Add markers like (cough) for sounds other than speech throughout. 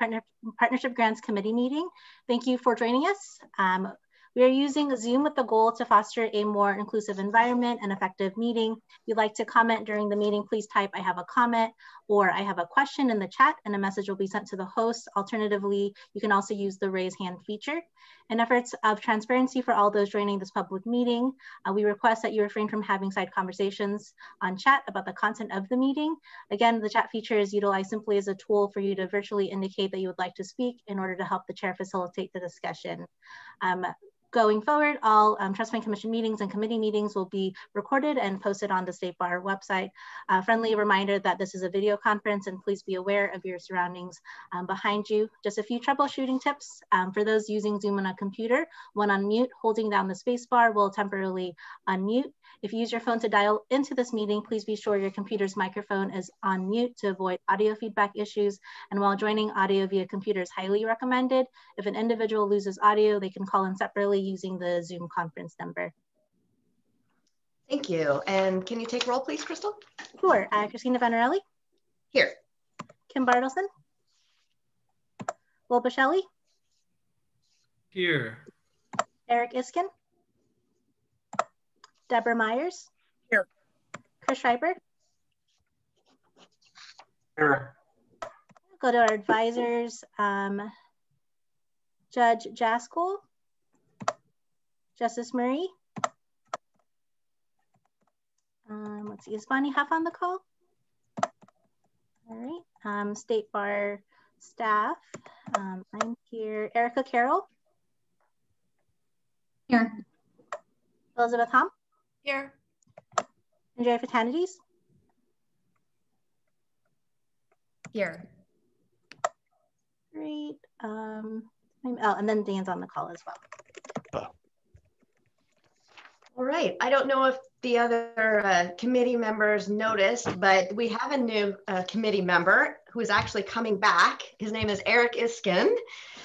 Partner Partnership Grants Committee meeting. Thank you for joining us. Um, we are using Zoom with the goal to foster a more inclusive environment and effective meeting. If you'd like to comment during the meeting, please type I have a comment or I have a question in the chat and a message will be sent to the host. Alternatively, you can also use the raise hand feature. In efforts of transparency for all those joining this public meeting, uh, we request that you refrain from having side conversations on chat about the content of the meeting. Again, the chat feature is utilized simply as a tool for you to virtually indicate that you would like to speak in order to help the chair facilitate the discussion. Um, Going forward, all um, Trust Fund Commission meetings and committee meetings will be recorded and posted on the State Bar website. A friendly reminder that this is a video conference and please be aware of your surroundings um, behind you. Just a few troubleshooting tips um, for those using Zoom on a computer. When unmute, holding down the space bar will temporarily unmute. If you use your phone to dial into this meeting, please be sure your computer's microphone is on mute to avoid audio feedback issues. And while joining audio via computer is highly recommended, if an individual loses audio, they can call in separately using the Zoom conference number. Thank you. And can you take roll, please, Crystal? Sure. Uh, Christina Vanarelli? Here. Kim Bartleson? Will Bichelli? Here. Eric Iskin? Deborah Myers? Here. Chris Schreiber? Here. Go to our advisors. Um, Judge Jaskol? Justice Murray? Um, let's see, is Bonnie Huff on the call? All right, um, State Bar staff. Um, I'm here. Erica Carroll? Here. Elizabeth Hom? Here. Andrea Fatanides? Here. Great. Um, oh, and then Dan's on the call as well. All right. I don't know if the other uh, committee members noticed, but we have a new uh, committee member who is actually coming back. His name is Eric Iskin.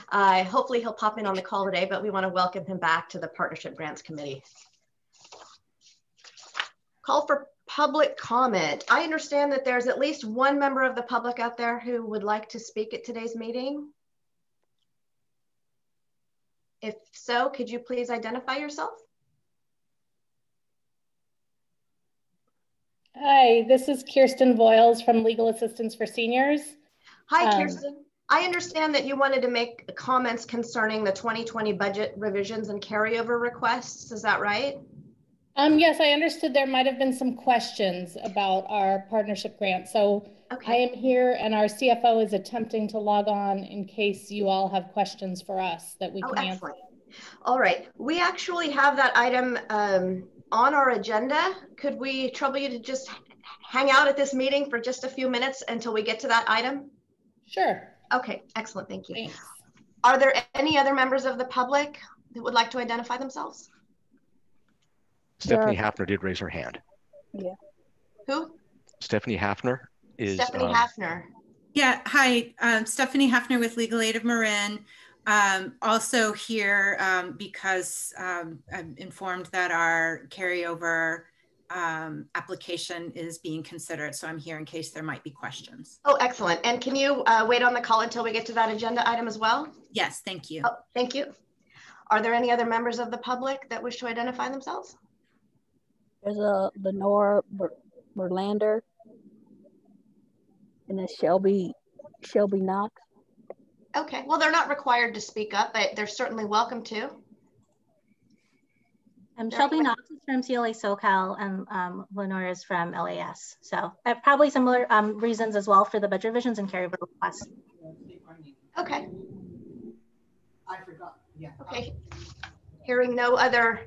Uh, hopefully he'll pop in on the call today, but we want to welcome him back to the Partnership Grants Committee. Call for public comment. I understand that there's at least one member of the public out there who would like to speak at today's meeting. If so, could you please identify yourself? Hi, this is Kirsten Voiles from Legal Assistance for Seniors. Hi, um, Kirsten. I understand that you wanted to make comments concerning the 2020 budget revisions and carryover requests. Is that right? Um, yes, I understood there might have been some questions about our partnership grant. So okay. I am here and our CFO is attempting to log on in case you all have questions for us that we oh, can excellent. answer. All right. We actually have that item um, on our agenda. Could we trouble you to just hang out at this meeting for just a few minutes until we get to that item? Sure. Okay, excellent. Thank you. Thanks. Are there any other members of the public that would like to identify themselves? Stephanie Hafner did raise her hand. Yeah. Who? Stephanie Hafner is. Stephanie um, Hafner. Yeah. Hi, um, Stephanie Hafner with Legal Aid of Marin. Um, also here um, because um, I'm informed that our carryover um, application is being considered. So I'm here in case there might be questions. Oh, excellent. And can you uh, wait on the call until we get to that agenda item as well? Yes, thank you. Oh, thank you. Are there any other members of the public that wish to identify themselves? There's a Lenora Berlander and then Shelby Shelby Knox. Okay, well, they're not required to speak up, but they're certainly welcome to. Um, Shelby Knox is from CLA SoCal and um, Lenora is from LAS. So uh, probably similar um, reasons as well for the budget revisions and carryover requests. Okay. I forgot. Yeah. Okay. Hearing no other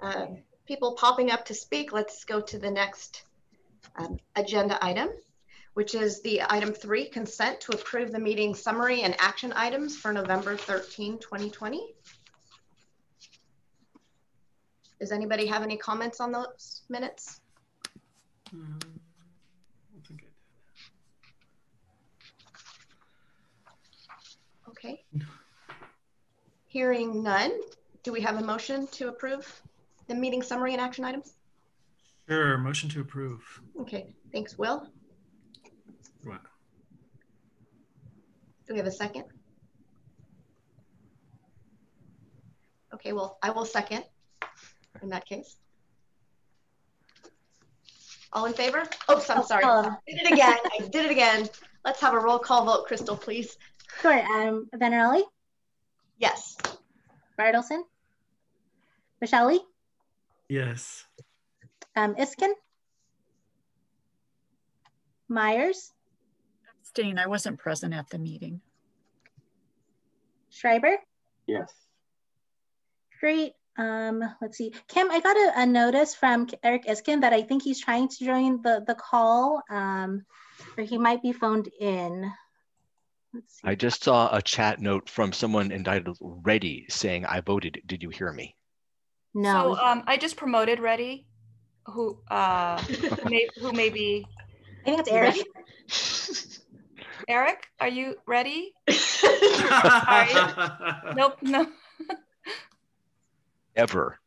uh, people popping up to speak, let's go to the next um, agenda item which is the item three, consent to approve the meeting summary and action items for November 13, 2020. Does anybody have any comments on those minutes? Um, okay. Hearing none, do we have a motion to approve the meeting summary and action items? Sure, motion to approve. Okay, thanks, Will. Do we have a second? Okay, well, I will second in that case. All in favor? Oops, I'm sorry. I did it again. I did it again. Let's have a roll call vote, Crystal, please. Sure. Um, Vanarelli? Yes. Bartleson? Michelle? Yes. Um, Iskin? Myers? Abstain. I wasn't present at the meeting. Schreiber? Yes. Great. Um, let's see. Kim, I got a, a, notice from Eric Iskin that I think he's trying to join the, the call, um, or he might be phoned in. I just saw a chat note from someone entitled Ready saying, I voted. Did you hear me? No. So um, I just promoted Ready, who, uh, who, may, who may be. I think it's Eric. Eric, are you ready? (laughs) Sorry. nope, no. (laughs) Ever.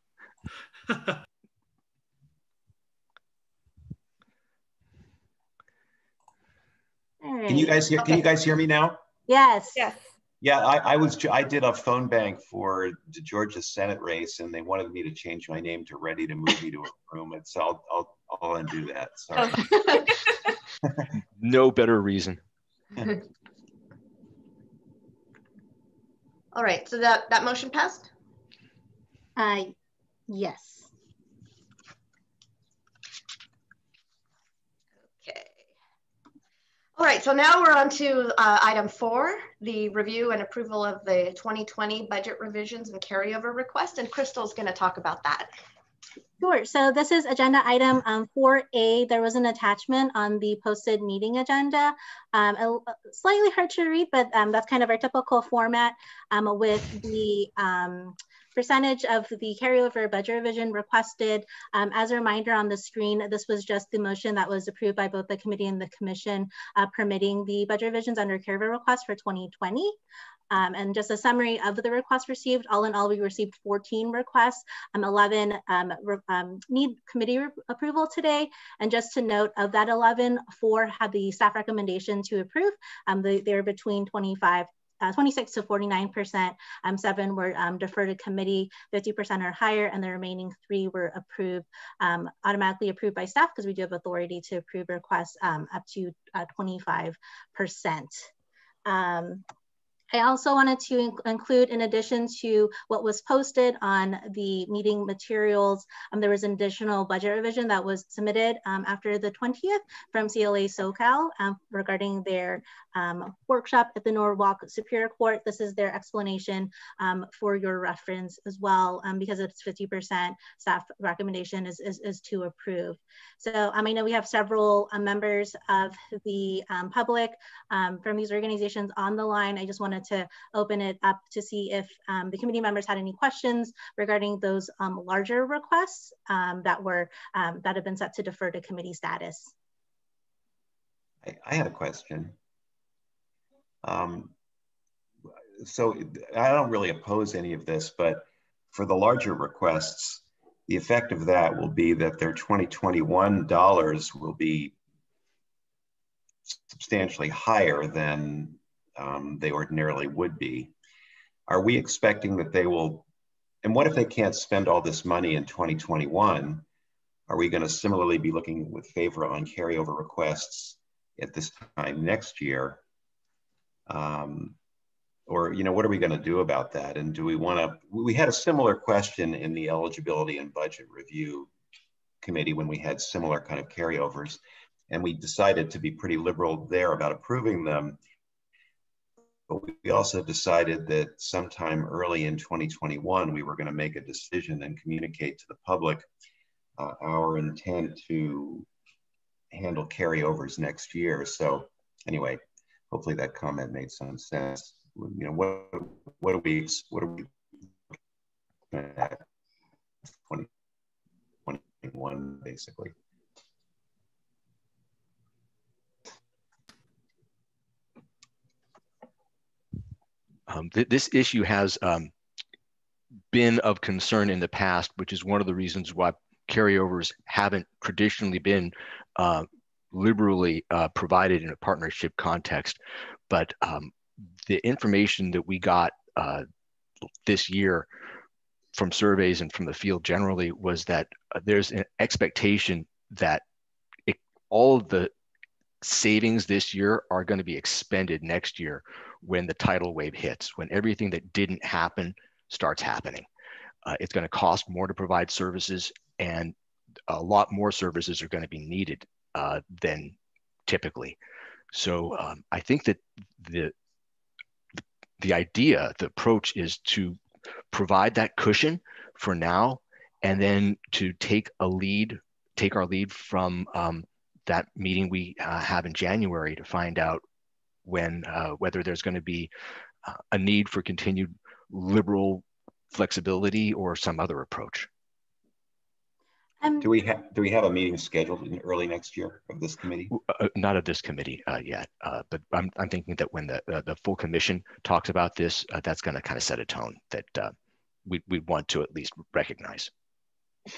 Can you guys hear? Okay. Can you guys hear me now? Yes. Yes. Yeah, I, I, was. I did a phone bank for the Georgia Senate race, and they wanted me to change my name to Ready to move me to a room. And so I'll, I'll, I'll undo that. Sorry. (laughs) no better reason. (laughs) All right. So that that motion passed. Uh, yes. All right, so now we're on to uh, item four, the review and approval of the 2020 budget revisions and carryover request, and Crystal's gonna talk about that. Sure, so this is agenda item um, 4A. There was an attachment on the posted meeting agenda. Um, slightly hard to read, but um, that's kind of our typical format um, with the um, percentage of the carryover budget revision requested. Um, as a reminder on the screen, this was just the motion that was approved by both the committee and the commission uh, permitting the budget revisions under carryover request for 2020. Um, and just a summary of the requests received, all in all, we received 14 requests, um, 11 um, um need committee approval today. And just to note of that 11, four had the staff recommendation to approve. Um, they, they're between 25 uh, 26 to 49%. Um, seven were um, deferred to committee, 50% or higher, and the remaining three were approved, um, automatically approved by staff because we do have authority to approve requests um, up to uh, 25%. I also wanted to in include, in addition to what was posted on the meeting materials, um, there was an additional budget revision that was submitted um, after the 20th from CLA SoCal um, regarding their um, workshop at the Norwalk Superior Court. This is their explanation um, for your reference as well, um, because it's 50% staff recommendation is, is, is, to approve. So I know we have several uh, members of the public from these organizations on the line. I just wanted wanted to open it up to see if um, the committee members had any questions regarding those um, larger requests um, that were that have been set to defer to committee status. I, I had a question. Um, so I don't really oppose any of this, but for the larger requests, the effect of that will be that their 2021 dollars will be substantially higher than um, they ordinarily would be. Are we expecting that they will, and what if they can't spend all this money in 2021? Are we going to similarly be looking with favor on carryover requests at this time next year? Um, or, you know, what are we going to do about that? And do we want to, we had a similar question in the eligibility and budget review committee when we had similar kind of carryovers. And we decided to be pretty liberal there about approving them but we also decided that sometime early in 2021, we were going to make a decision and communicate to the public uh, our intent to handle carryovers next year. So anyway, hopefully that comment made some sense. You know, what what do we what are we at 2021 basically? Um, th this issue has um, been of concern in the past, which is one of the reasons why carryovers haven't traditionally been uh, liberally uh, provided in a partnership context. But um, the information that we got uh, this year from surveys and from the field generally was that uh, there's an expectation that it, all of the savings this year are going to be expended next year when the tidal wave hits, when everything that didn't happen starts happening. Uh, it's going to cost more to provide services, and a lot more services are going to be needed uh, than typically. So um, I think that the the idea, the approach is to provide that cushion for now, and then to take a lead, take our lead from um, that meeting we uh, have in January to find out when uh, whether there's going to be uh, a need for continued liberal flexibility or some other approach. Um, do we have do we have a meeting scheduled in early next year of this committee? Uh, not of this committee uh, yet, uh, but I'm, I'm thinking that when the uh, the full commission talks about this, uh, that's going to kind of set a tone that uh, we we want to at least recognize.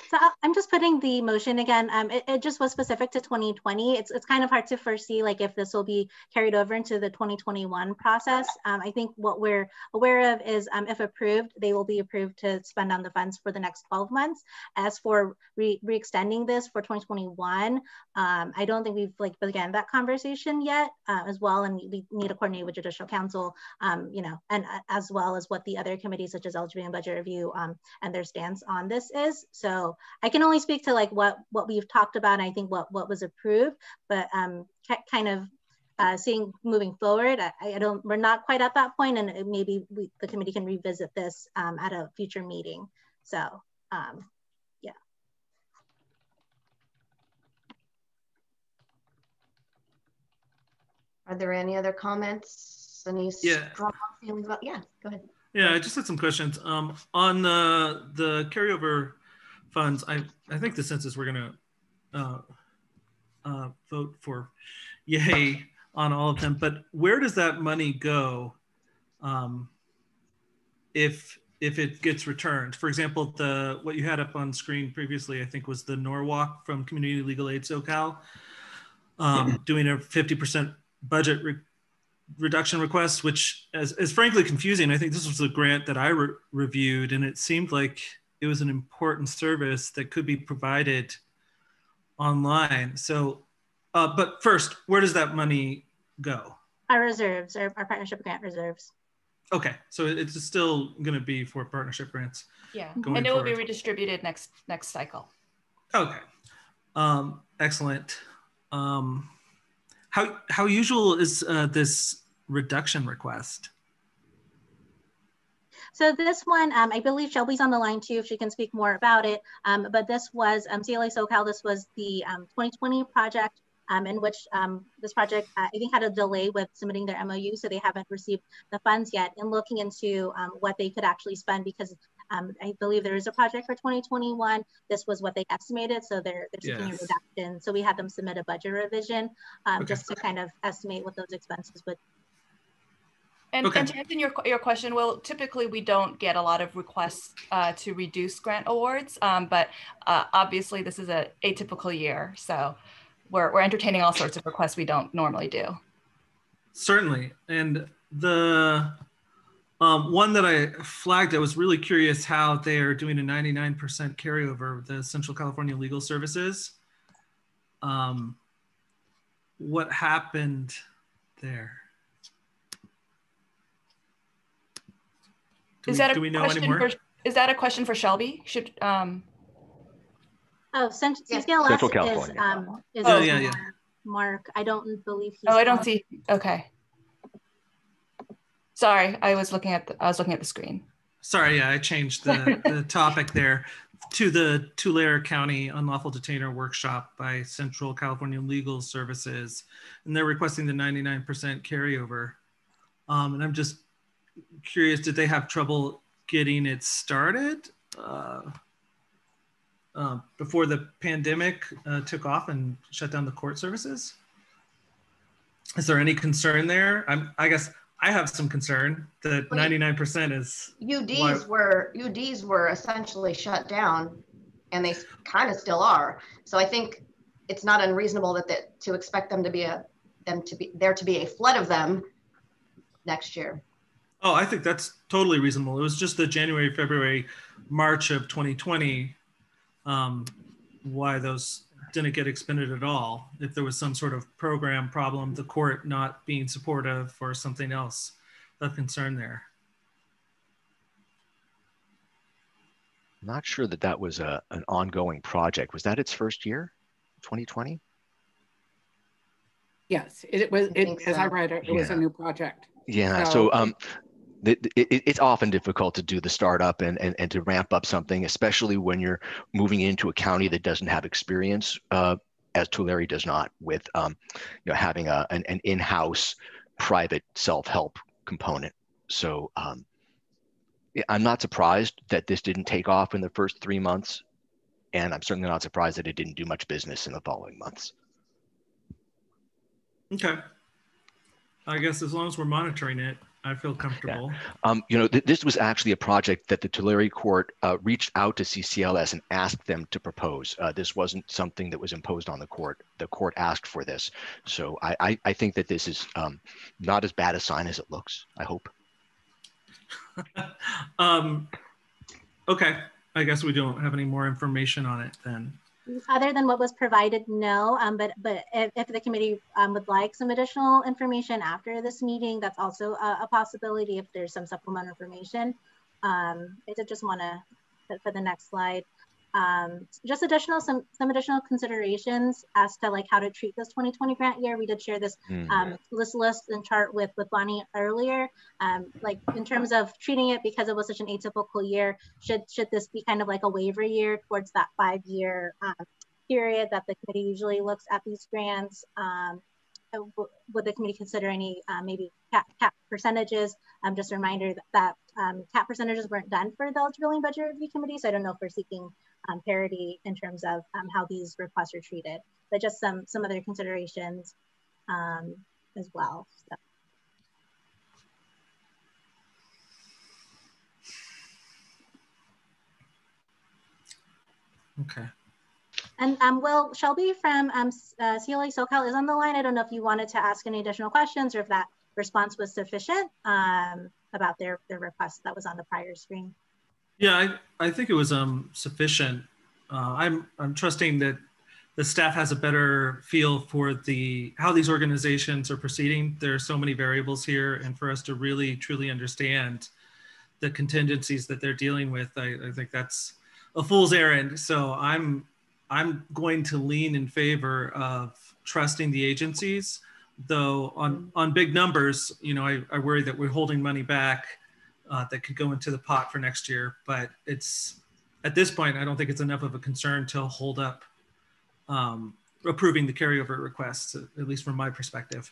So I'm just putting the motion again. Um, it, it, just was specific to 2020. It's, it's kind of hard to foresee like if this will be carried over into the 2021 process. Um, I think what we're aware of is um, if approved, they will be approved to spend on the funds for the next 12 months. As for re, re extending this for 2021, um, I don't think we've like began that conversation yet uh, as well. And we need to coordinate with Judicial Council, um, you know, and uh, as well as what the other committees such as Eligibility and Budget Review um, and their stance on this is. So so I can only speak to like what what we've talked about. And I think what what was approved, but um, kind of uh, seeing moving forward, I, I, don't. We're not quite at that point, and maybe we, the committee can revisit this um, at a future meeting. So um, yeah. Are there any other comments? Any yeah. strong feelings about? Yeah, go ahead. Yeah, I just had some questions. Um, on the the carryover funds, I, I think the census we're going to uh, uh, vote for yay on all of them. But where does that money go um, if if it gets returned? For example, the what you had up on screen previously, I think, was the Norwalk from Community Legal Aid SoCal um, doing a 50% budget re reduction request, which is, is frankly confusing. I think this was a grant that I re reviewed, and it seemed like it was an important service that could be provided online. So, uh, but first, where does that money go? Our reserves, our, our partnership grant reserves. Okay, so it's still going to be for partnership grants. Yeah, and it will be redistributed next next cycle. Okay, um, excellent. Um, how how usual is uh, this reduction request? So this one, um, I believe Shelby's on the line too, if she can speak more about it. Um, but this was um, CLA SoCal, this was the 2020 um, project um, in which um, this project, uh, I think had a delay with submitting their MOU, so they haven't received the funds yet and looking into what they could actually spend because I believe there is a project for 2021. This was what they estimated, so they're, they're seeking yes. a reduction. So we had them submit a budget revision okay. just to kind of estimate what those expenses would and, okay. and, to answer your, your question, well, typically we don't get a lot of requests uh, to reduce grant awards, um, but uh, obviously this is a atypical year. So we're, we're entertaining all sorts of requests we don't normally do. Certainly. And the um, one that I flagged, I was really curious how they are doing a 99% carryover, with the Central California Legal Services. Um, what happened there? Do is we, that a do we know question anymore? For, is that a question for Shelby? Should um. Oh, Central, CCLS Central California. Is, um, is oh, yeah, yeah. Mark. I don't believe he's. Oh, I don't see. Okay. Sorry, I was looking at the, I was looking at the screen. Sorry, yeah, I changed the, (laughs) the topic there to the Tulare County Unlawful Detainer Workshop by Central California Legal Services, and they're requesting the 99% carryover. Um, and I'm just curious, did they have trouble getting it started uh, uh, before the pandemic uh, took off and shut down the court services? Is there any concern there? I'm, I guess I have some concern that 99% is. UDs why... were UDs were essentially shut down, and they kind of still are. So I think it's not unreasonable that, that to expect them to be a them to be there to be a flood of them next year. Oh, I think that's totally reasonable. It was just the January, February, March of 2020 um, why those didn't get expended at all. If there was some sort of program problem, the court not being supportive or something else of concern there. I'm not sure that that was a, an ongoing project. Was that its first year, 2020? Yes, it was, it, so. as I read it, it yeah. was a new project. Yeah, so, so um, it, it, it's often difficult to do the startup and, and, and to ramp up something, especially when you're moving into a county that doesn't have experience, uh, as Tulare does not, with um, you know having a, an, an in-house private self-help component. So um, I'm not surprised that this didn't take off in the first three months, and I'm certainly not surprised that it didn't do much business in the following months. Okay. I guess as long as we're monitoring it, I feel comfortable. Yeah. Um, you know, th this was actually a project that the Tulare court uh, reached out to CCLS and asked them to propose. Uh, this wasn't something that was imposed on the court. The court asked for this. So I, I, I think that this is um, not as bad a sign as it looks, I hope. (laughs) um, okay, I guess we don't have any more information on it then. Other than what was provided, no. Um, but but if, if the committee um, would like some additional information after this meeting, that's also a, a possibility if there's some supplemental information. Um, I did just want to, for the next slide, um, just additional some some additional considerations as to like how to treat this 2020 grant year. We did share this mm. um, list list and chart with with Bonnie earlier. Um, like in terms of treating it because it was such an atypical year, should should this be kind of like a waiver year towards that five year um, period that the committee usually looks at these grants? Um, would the committee consider any uh, maybe cap, cap percentages? Um, just a reminder that, that um, cap percentages weren't done for the eligibility budget review committee, so I don't know if we're seeking um, parity in terms of um, how these requests are treated, but just some, some other considerations um, as well. So. Okay. And um, Will Shelby from um, uh, CLA SoCal is on the line. I don't know if you wanted to ask any additional questions or if that response was sufficient um, about their, their request that was on the prior screen. Yeah, I, I think it was um, sufficient. Uh, I'm, I'm trusting that the staff has a better feel for the how these organizations are proceeding. There are so many variables here, and for us to really truly understand the contingencies that they're dealing with, I, I think that's a fool's errand. So I'm I'm going to lean in favor of trusting the agencies, though on on big numbers, you know, I, I worry that we're holding money back uh, that could go into the pot for next year. But it's at this point, I don't think it's enough of a concern to hold up um, approving the carryover requests, at least from my perspective.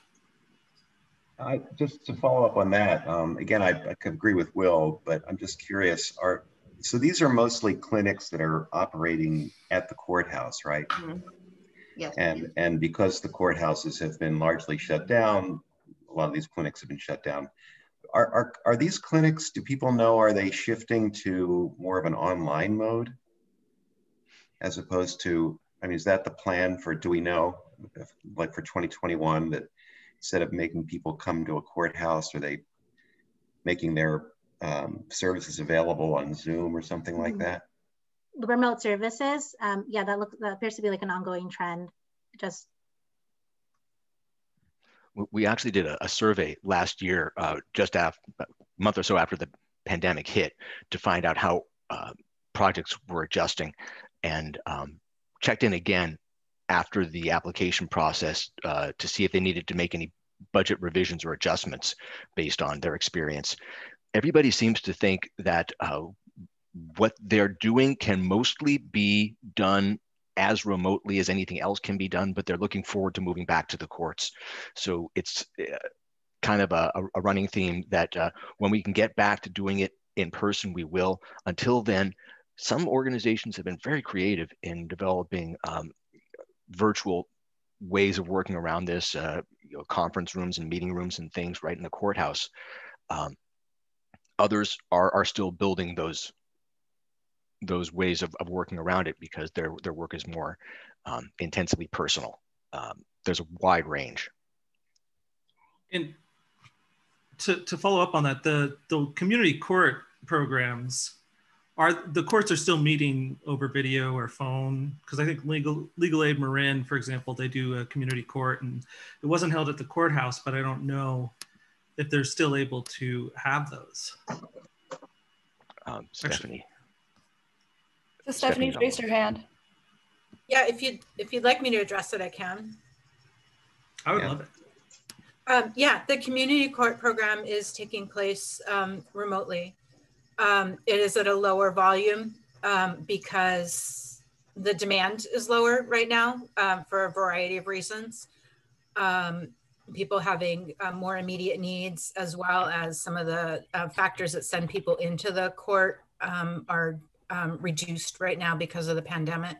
I, just to follow up on that, um, again, I, I could agree with Will, but I'm just curious. Are so these are mostly clinics that are operating at the courthouse, right? Mm -hmm. Yes. And and because the courthouses have been largely shut down, a lot of these clinics have been shut down are, are, are these clinics, do people know, are they shifting to more of an online mode as opposed to, I mean, is that the plan for, do we know, if, like for 2021, that instead of making people come to a courthouse, are they making their um, services available on Zoom or something like mm-hmm. that? The remote services, um, yeah, that, look, that appears to be like an ongoing trend. Just we actually did a, a survey last year, uh, just after, a month or so after the pandemic hit, to find out how uh, projects were adjusting, and um, checked in again after the application process uh, to see if they needed to make any budget revisions or adjustments based on their experience. Everybody seems to think that uh, what they're doing can mostly be done as remotely as anything else can be done, but they're looking forward to moving back to the courts. So it's uh, kind of a, a, running theme that uh, when we can get back to doing it in person, we will. Until then, some organizations have been very creative in developing um, virtual ways of working around this, uh, you know, conference rooms and meeting rooms and things right in the courthouse. Um, others are, are still building those those ways of, of working around it because their their work is more um, intensively personal. Um, there's a wide range. And to, to follow up on that, the, the community court programs, are the courts are still meeting over video or phone? Because I think legal legal aid Marin, for example, they do a community court, and it wasn't held at the courthouse, but I don't know if they're still able to have those. Um, Stephanie. So Stephanie, Stephanie raise your hand. Yeah, if you if you'd like me to address it, I can. I would yeah. love it. Um, yeah, the community court program is taking place um, remotely. Um, it is at a lower volume um, because the demand is lower right now um, for a variety of reasons. Um, people having uh, more immediate needs, as well as some of the uh, factors that send people into the court are reduced right now because of the pandemic.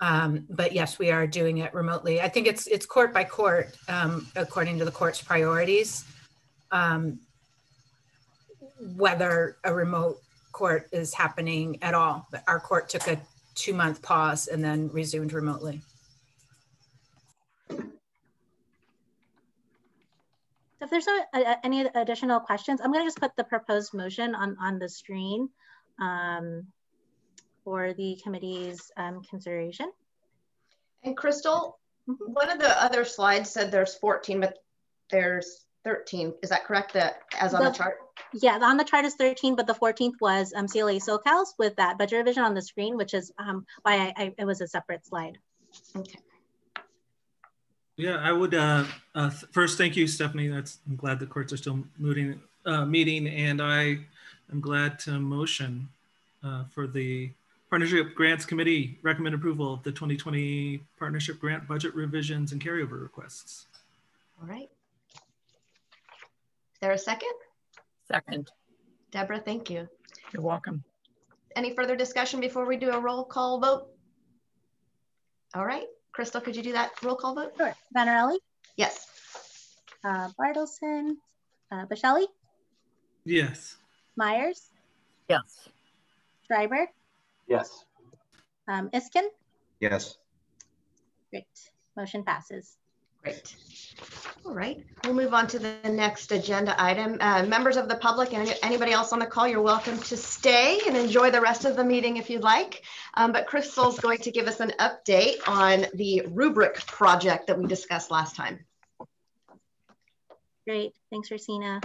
Um, but yes, we are doing it remotely. I think it's it's court by court um, according to the court's priorities. Um, whether a remote court is happening at all, but our court took a two month pause and then resumed remotely. If there's no, uh, any additional questions, I'm going to just put the proposed motion on on the screen. Um, for the committee's um, consideration. And Crystal, mm-hmm. one of the other slides said there's 14, but there's 13. Is that correct? That as on the, the, chart? Yeah, on the chart is 13, but the 14th was um, CLA SoCal's with that budget revision on the screen, which is um, why I, I, it was a separate slide. Okay. Yeah, I would uh, uh, first thank you, Stephanie. That's I'm glad the courts are still moving, uh, meeting, and I am glad to motion uh, for the Partnership Grants Committee recommend approval of the 2020 Partnership Grant Budget Revisions and Carryover Requests. All right. Is there a second? Second. Deborah, thank you. You're welcome. Any further discussion before we do a roll call vote? All right. Crystal, could you do that roll call vote? Sure. Vanarelli? Yes. Uh, Bartleson? Uh, Bichelli? Yes. Myers? Yes. Schreiber? Yes. Um, Iskin? Yes. Great. Motion passes. Great. All right, we'll move on to the next agenda item. Uh, members of the public and anybody else on the call, you're welcome to stay and enjoy the rest of the meeting if you'd like. Um, but Crystal's going to give us an update on the rubric project that we discussed last time. Great, thanks, Rosina.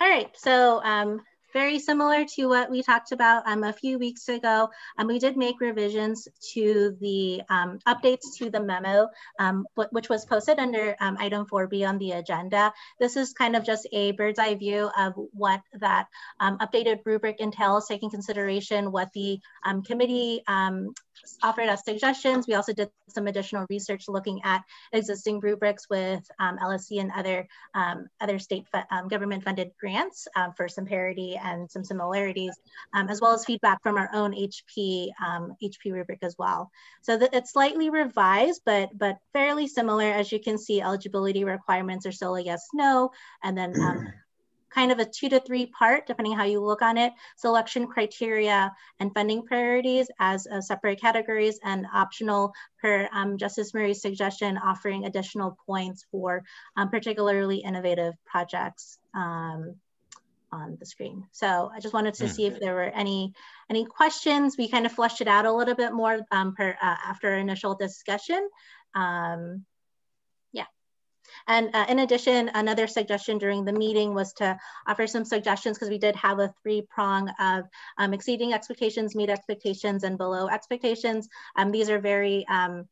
All right, so um, very similar to what we talked about um, a few weeks ago. Um, we did make revisions to the um, updates to the memo, um, which was posted under um, item 4B on the agenda. This is kind of just a bird's eye view of what that um, updated rubric entails, taking consideration what the committee offered us suggestions. We also did some additional research looking at existing rubrics with um, LSC and other um, other state um, government funded grants um, for some parity and some similarities, um, as well as feedback from our own HP HP um, rubric as well. So that it's slightly revised, but but fairly similar. As you can see, eligibility requirements are still a yes, no, and then kind of a two to three part, depending how you look on it, selection criteria and funding priorities as uh, separate categories and optional per um, Justice Murray's suggestion, offering additional points for um, particularly innovative projects um, on the screen. So I just wanted to see if there were any any questions. We kind of fleshed it out a little bit more um, per, uh, after initial discussion. Um, and uh, in addition, another suggestion during the meeting was to offer some suggestions because we did have a three prong of um, exceeding expectations, meet expectations, and below expectations. Um, these are very, um,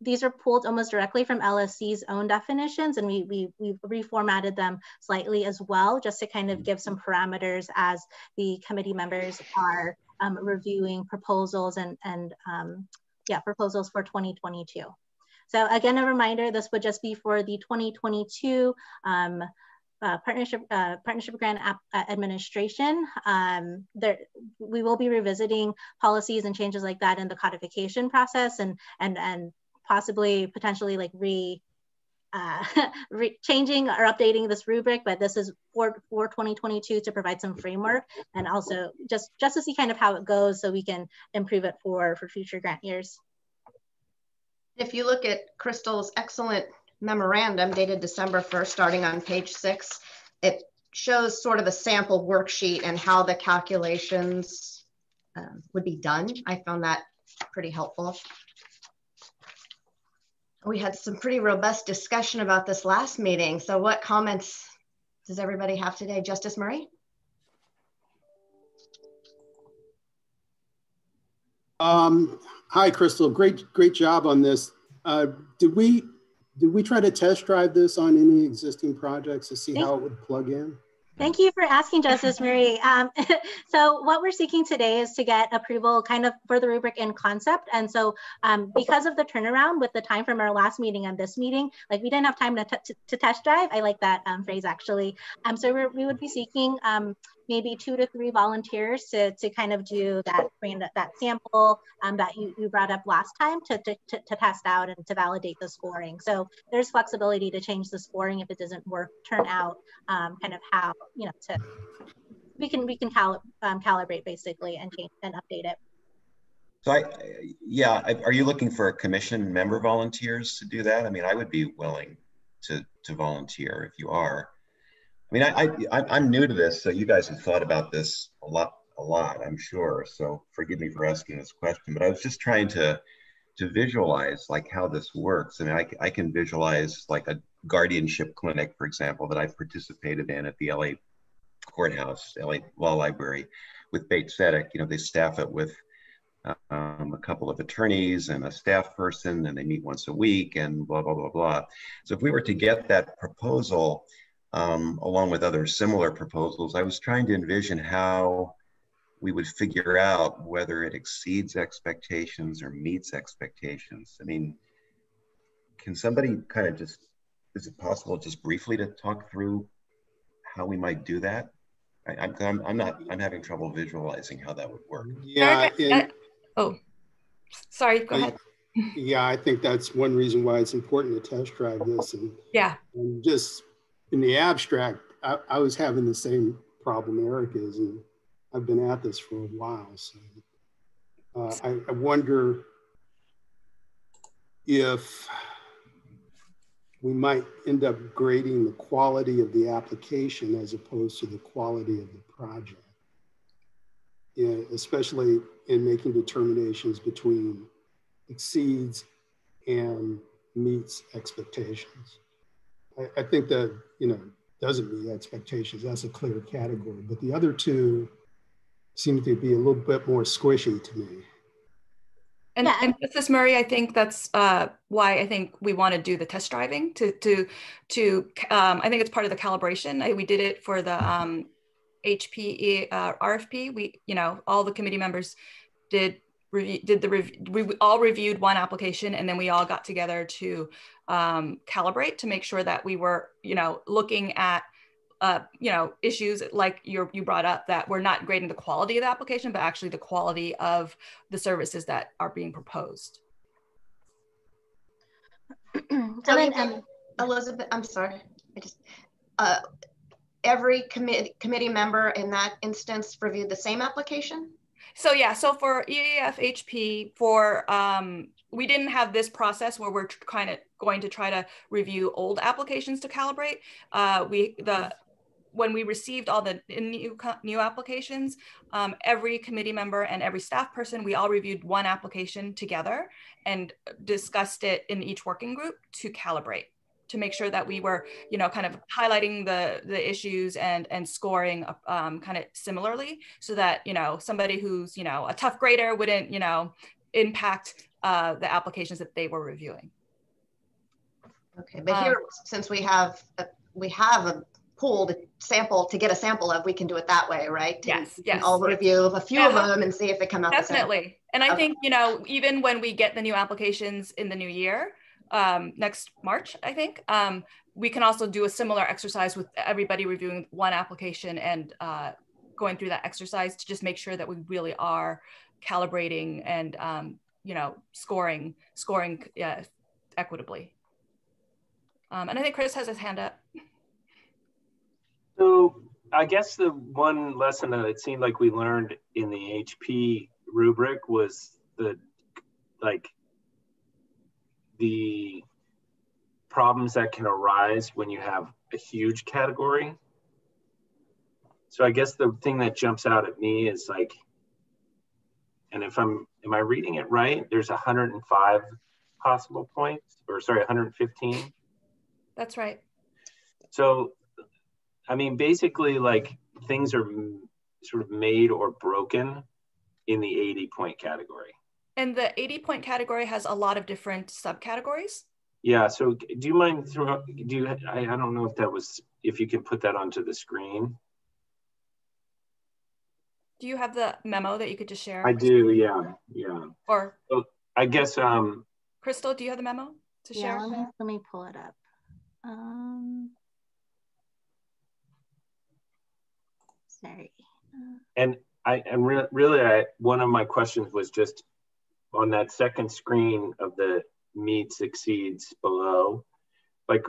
these are pulled almost directly from LSC's own definitions and we, we, we reformatted them slightly as well, just to kind of give some parameters as the committee members are um, reviewing proposals and, and um, yeah, proposals for 2022. So again, a reminder, this would just be for the 2022 um, uh, partnership uh, partnership grant uh, administration. Um, there, we will be revisiting policies and changes like that in the codification process, and and and possibly potentially like re. Uh, (laughs) changing or updating this rubric, but this is for, for 2022 to provide some framework and also just, just to see kind of how it goes so we can improve it for, for future grant years. If you look at Crystal's excellent memorandum dated December 1st, starting on page six, it shows sort of a sample worksheet and how the calculations um, would be done. I found that pretty helpful. We had some pretty robust discussion about this last meeting. So what comments does everybody have today? Justice Murray? Um, hi, Crystal. Great, great job on this. Uh, did we did we try to test drive this on any existing projects to see how it would plug in? Thank you for asking, Justice Murray. Um, (laughs) so what we're seeking today is to get approval kind of for the rubric in concept. And so um, because of the turnaround with the time from our last meeting and this meeting, like we didn't have time to, to test drive. I like that um, phrase actually. Um, so we would be seeking um, maybe two to three volunteers to, to kind of do that that sample um, that you, you brought up last time to, to, to test out and to validate the scoring. So there's flexibility to change the scoring if it doesn't work, turn out um, kind of how, you know, to, we can, we can cal um, calibrate basically and change and update it. So I, yeah, are you looking for a commission member volunteers to do that? I mean, I would be willing to, to volunteer if you are. I mean, I, I, I'm new to this, so you guys have thought about this a lot, a lot, I'm sure. So forgive me for asking this question, but I was just trying to, to visualize like how this works. I mean, I, I can visualize like a guardianship clinic, for example, that I've participated in at the LA courthouse, LA Law Library with Bet Tzedek. You know, they staff it with um, a couple of attorneys and a staff person, and they meet once a week and blah, blah, blah, blah. So if we were to get that proposal, um, along with other similar proposals, I was trying to envision how we would figure out whether it exceeds expectations or meets expectations. I mean, can somebody kind of just, is it possible just briefly to talk through how we might do that? I, am I'm, I'm not, I'm having trouble visualizing how that would work. Yeah. In, oh, sorry, go I, ahead. Yeah, I think that's one reason why it's important to test drive this and, yeah. and just in the abstract, I, I, was having the same problem Eric is, and I've been at this for a while. So uh, I, I wonder if we might end up grading the quality of the application as opposed to the quality of the project. Yeah, especially in making determinations between exceeds and meets expectations. I, I think that, you know, doesn't meet expectations. That's a clear category. But the other two seem to be a little bit more squishy to me. And, yeah. and Justice Murray, I think that's uh, why I think we want to do the test driving to to to. Um, I think it's part of the calibration. I, we did it for the um, HPE uh, RFP. We, you know, all the committee members did did the we all reviewed one application and then we all got together to um, calibrate to make sure that we were, you know, looking at, uh, you know, issues like you you brought up that we're not grading the quality of the application, but actually the quality of the services that are being proposed. (clears throat) so um, Elizabeth, I'm sorry, I just, uh, every committee committee member in that instance reviewed the same application? So yeah, so for EAF HP, for um, we didn't have this process where we're kind of going to try to review old applications to calibrate. Uh, we the when we received all the new new applications, um, every committee member and every staff person, we all reviewed one application together and discussed it in each working group to calibrate to make sure that we were, you know, kind of highlighting the the issues and and scoring um, kind of similarly, so that you know somebody who's you know a tough grader wouldn't you know impact uh, the applications that they were reviewing. Okay, but here um, since we have a, we have a pooled sample to get a sample of, we can do it that way, right? Yes, yes. I'll review a few yeah. of them and see if they come out. Definitely, and I okay. think you know even when we get the new applications in the new year um, next March, I think. Um, we can also do a similar exercise with everybody reviewing one application and uh, going through that exercise to just make sure that we really are calibrating and um, you know scoring scoring uh, equitably. Um, and I think Chris has his hand up. So I guess the one lesson that it seemed like we learned in the HP rubric was the like the problems that can arise when you have a huge category so I guess the thing that jumps out at me is like, and if I'm, am I reading it right? There's 105 possible points, or sorry, 115. That's right. So, I mean, basically, like things are sort of made or broken in the 80 point category. And the 80 point category has a lot of different subcategories. Yeah. So, do you mind? throw, Do you? I, I don't know if that was if you can put that onto the screen. Do you have the memo that you could just share? I do. Yeah. Yeah. Or. So I guess. Um. Crystal, do you have the memo to share? Yeah. Let me, let me pull it up. Um. Sorry. And I and re really, I, one of my questions was just on that second screen of the meets exceeds below, like,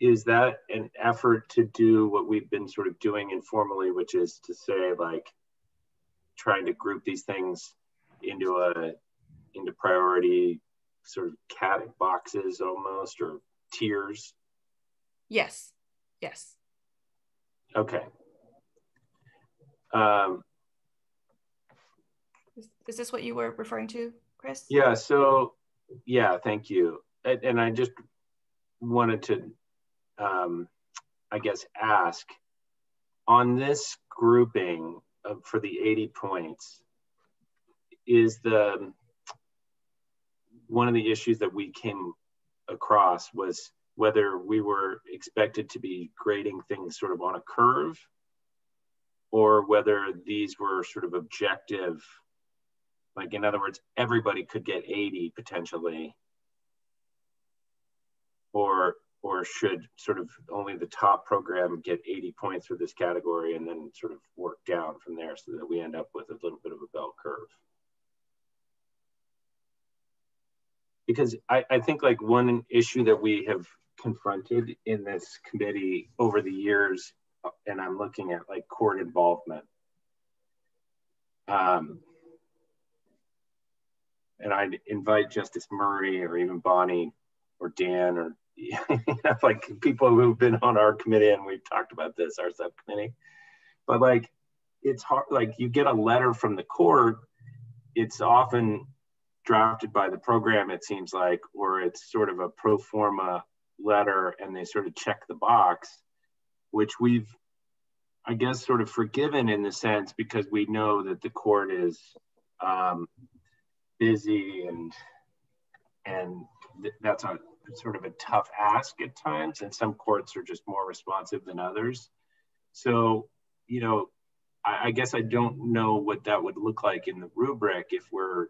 is that an effort to do what we've been sort of doing informally, which is to say like trying to group these things into a into priority sort of cat boxes almost or tiers? Yes. Yes. Okay. Um, is, is this what you were referring to, Chris? Yeah. So, yeah, thank you. And, I just wanted to, um, I guess, ask on this grouping of, for the 80 points, is the one of the issues that we came across was whether we were expected to be grading things sort of on a curve or whether these were sort of objective like in other words everybody could get 80 potentially or or should sort of only the top program get 80 points for this category and then sort of work down from there so that we end up with a little bit of a bell curve because I, I think like one issue that we have confronted in this committee over the years and I'm looking at like court involvement. Um, and I'd invite Justice Murray or even Bonnie or Dan or (laughs) like people who've been on our committee and we've talked about this, our subcommittee. But like it's hard, like you get a letter from the court, it's often drafted by the program, it seems like, or it's sort of a pro forma letter and they sort of check the box which we've, I guess, sort of forgiven in the sense because we know that the court is um, busy and and th- that's a sort of a tough ask at times, and some courts are just more responsive than others. So, you know, I, I guess I don't know what that would look like in the rubric if we're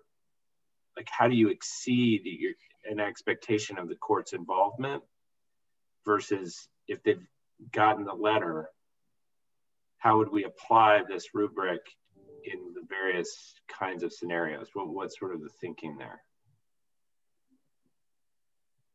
like, how do you exceed your, an expectation of the court's involvement versus if they've gotten the letter, how would we apply this rubric in the various kinds of scenarios? What, what's sort of the thinking there?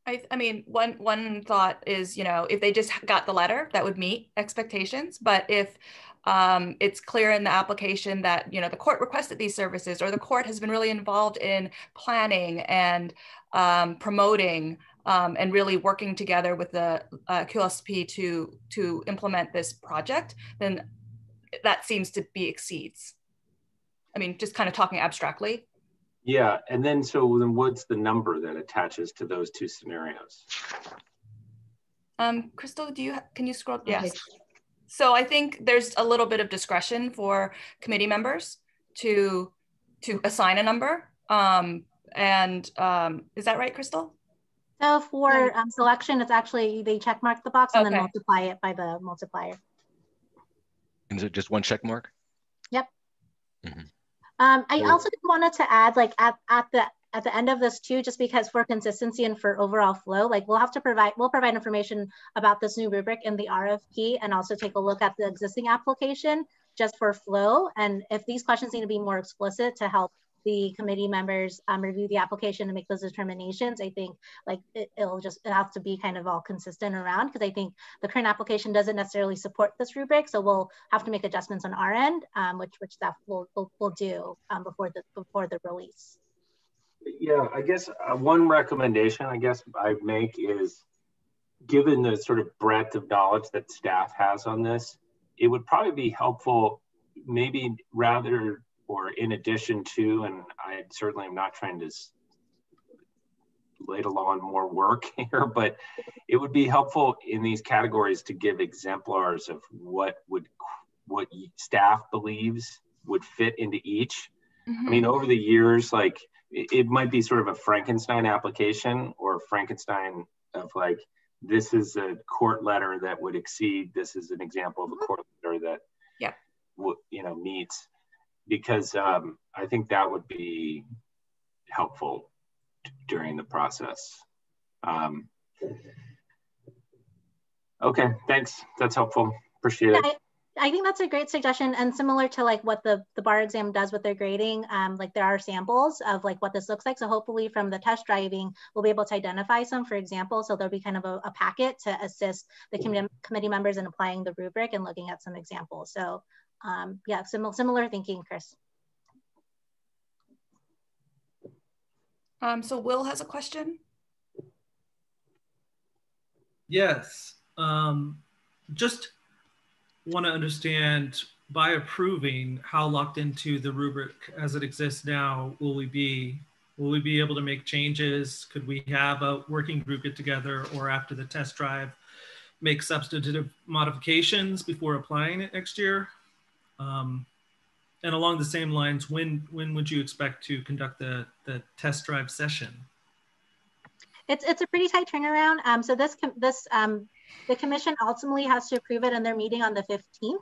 I, I, mean, one one thought is, you know, if they just got the letter, that would meet expectations. But if um, it's clear in the application that, you know, the court requested these services, or the court has been really involved in planning and um, promoting um, and really working together with the uh, QLSP to to implement this project, then that seems to be exceeds. I mean, just kind of talking abstractly. Yeah, and then so then what's the number that attaches to those two scenarios? Um, Crystal, do you can you scroll? Yes. So I think there's a little bit of discretion for committee members to to assign a number. Um, and um, is that right, Crystal? So for um, selection, it's actually they check mark the box and okay. then multiply it by the multiplier. Is it just one check mark? Yep. Mm -hmm. Um, I also wanted to add, like at, at the at the end of this too, just because for consistency and for overall flow, like we'll have to provide, we'll provide information about this new rubric in the RFP and also take a look at the existing application just for flow. And if these questions need to be more explicit to help the committee members um, review the application and make those determinations, I think like it, will just it has to be kind of all consistent around because I think the current application doesn't necessarily support this rubric, so we'll have to make adjustments on our end, um, which which staff will will, will do um, before the before the release. Yeah, I guess uh, one recommendation I guess I make is given the sort of breadth of knowledge that staff has on this, it would probably be helpful, maybe rather or in addition to, and I certainly am not trying to ladle on more work (laughs) here, but it would be helpful in these categories to give exemplars of what would what staff believes would fit into each. Mm-hmm. I mean, over the years, like it, it might be sort of a Frankenstein application or Frankenstein of like this is a court letter that would exceed. This is an example of a court letter that yeah you know meets because um, I think that would be helpful during the process. Um, okay, thanks. That's helpful. Appreciate it. I think that's a great suggestion and similar to like what the, the bar exam does with their grading, um, like there are samples of like what this looks like. So hopefully from the test driving, we'll be able to identify some, for example, so there'll be kind of a, a packet to assist the committee, committee members in applying the rubric and looking at some examples. So um, yeah, sim similar thinking, Chris. Um, so Will has a question. Yes, um, just want to understand by approving how locked into the rubric as it exists now will we be? Will we be able to make changes? Could we have a working group get together or after the test drive make substantive modifications before applying it next year? Um, and along the same lines, when when would you expect to conduct the, the test drive session? It's, it's a pretty tight turnaround. Um, so this this um, the commission ultimately has to approve it in their meeting on the 15th.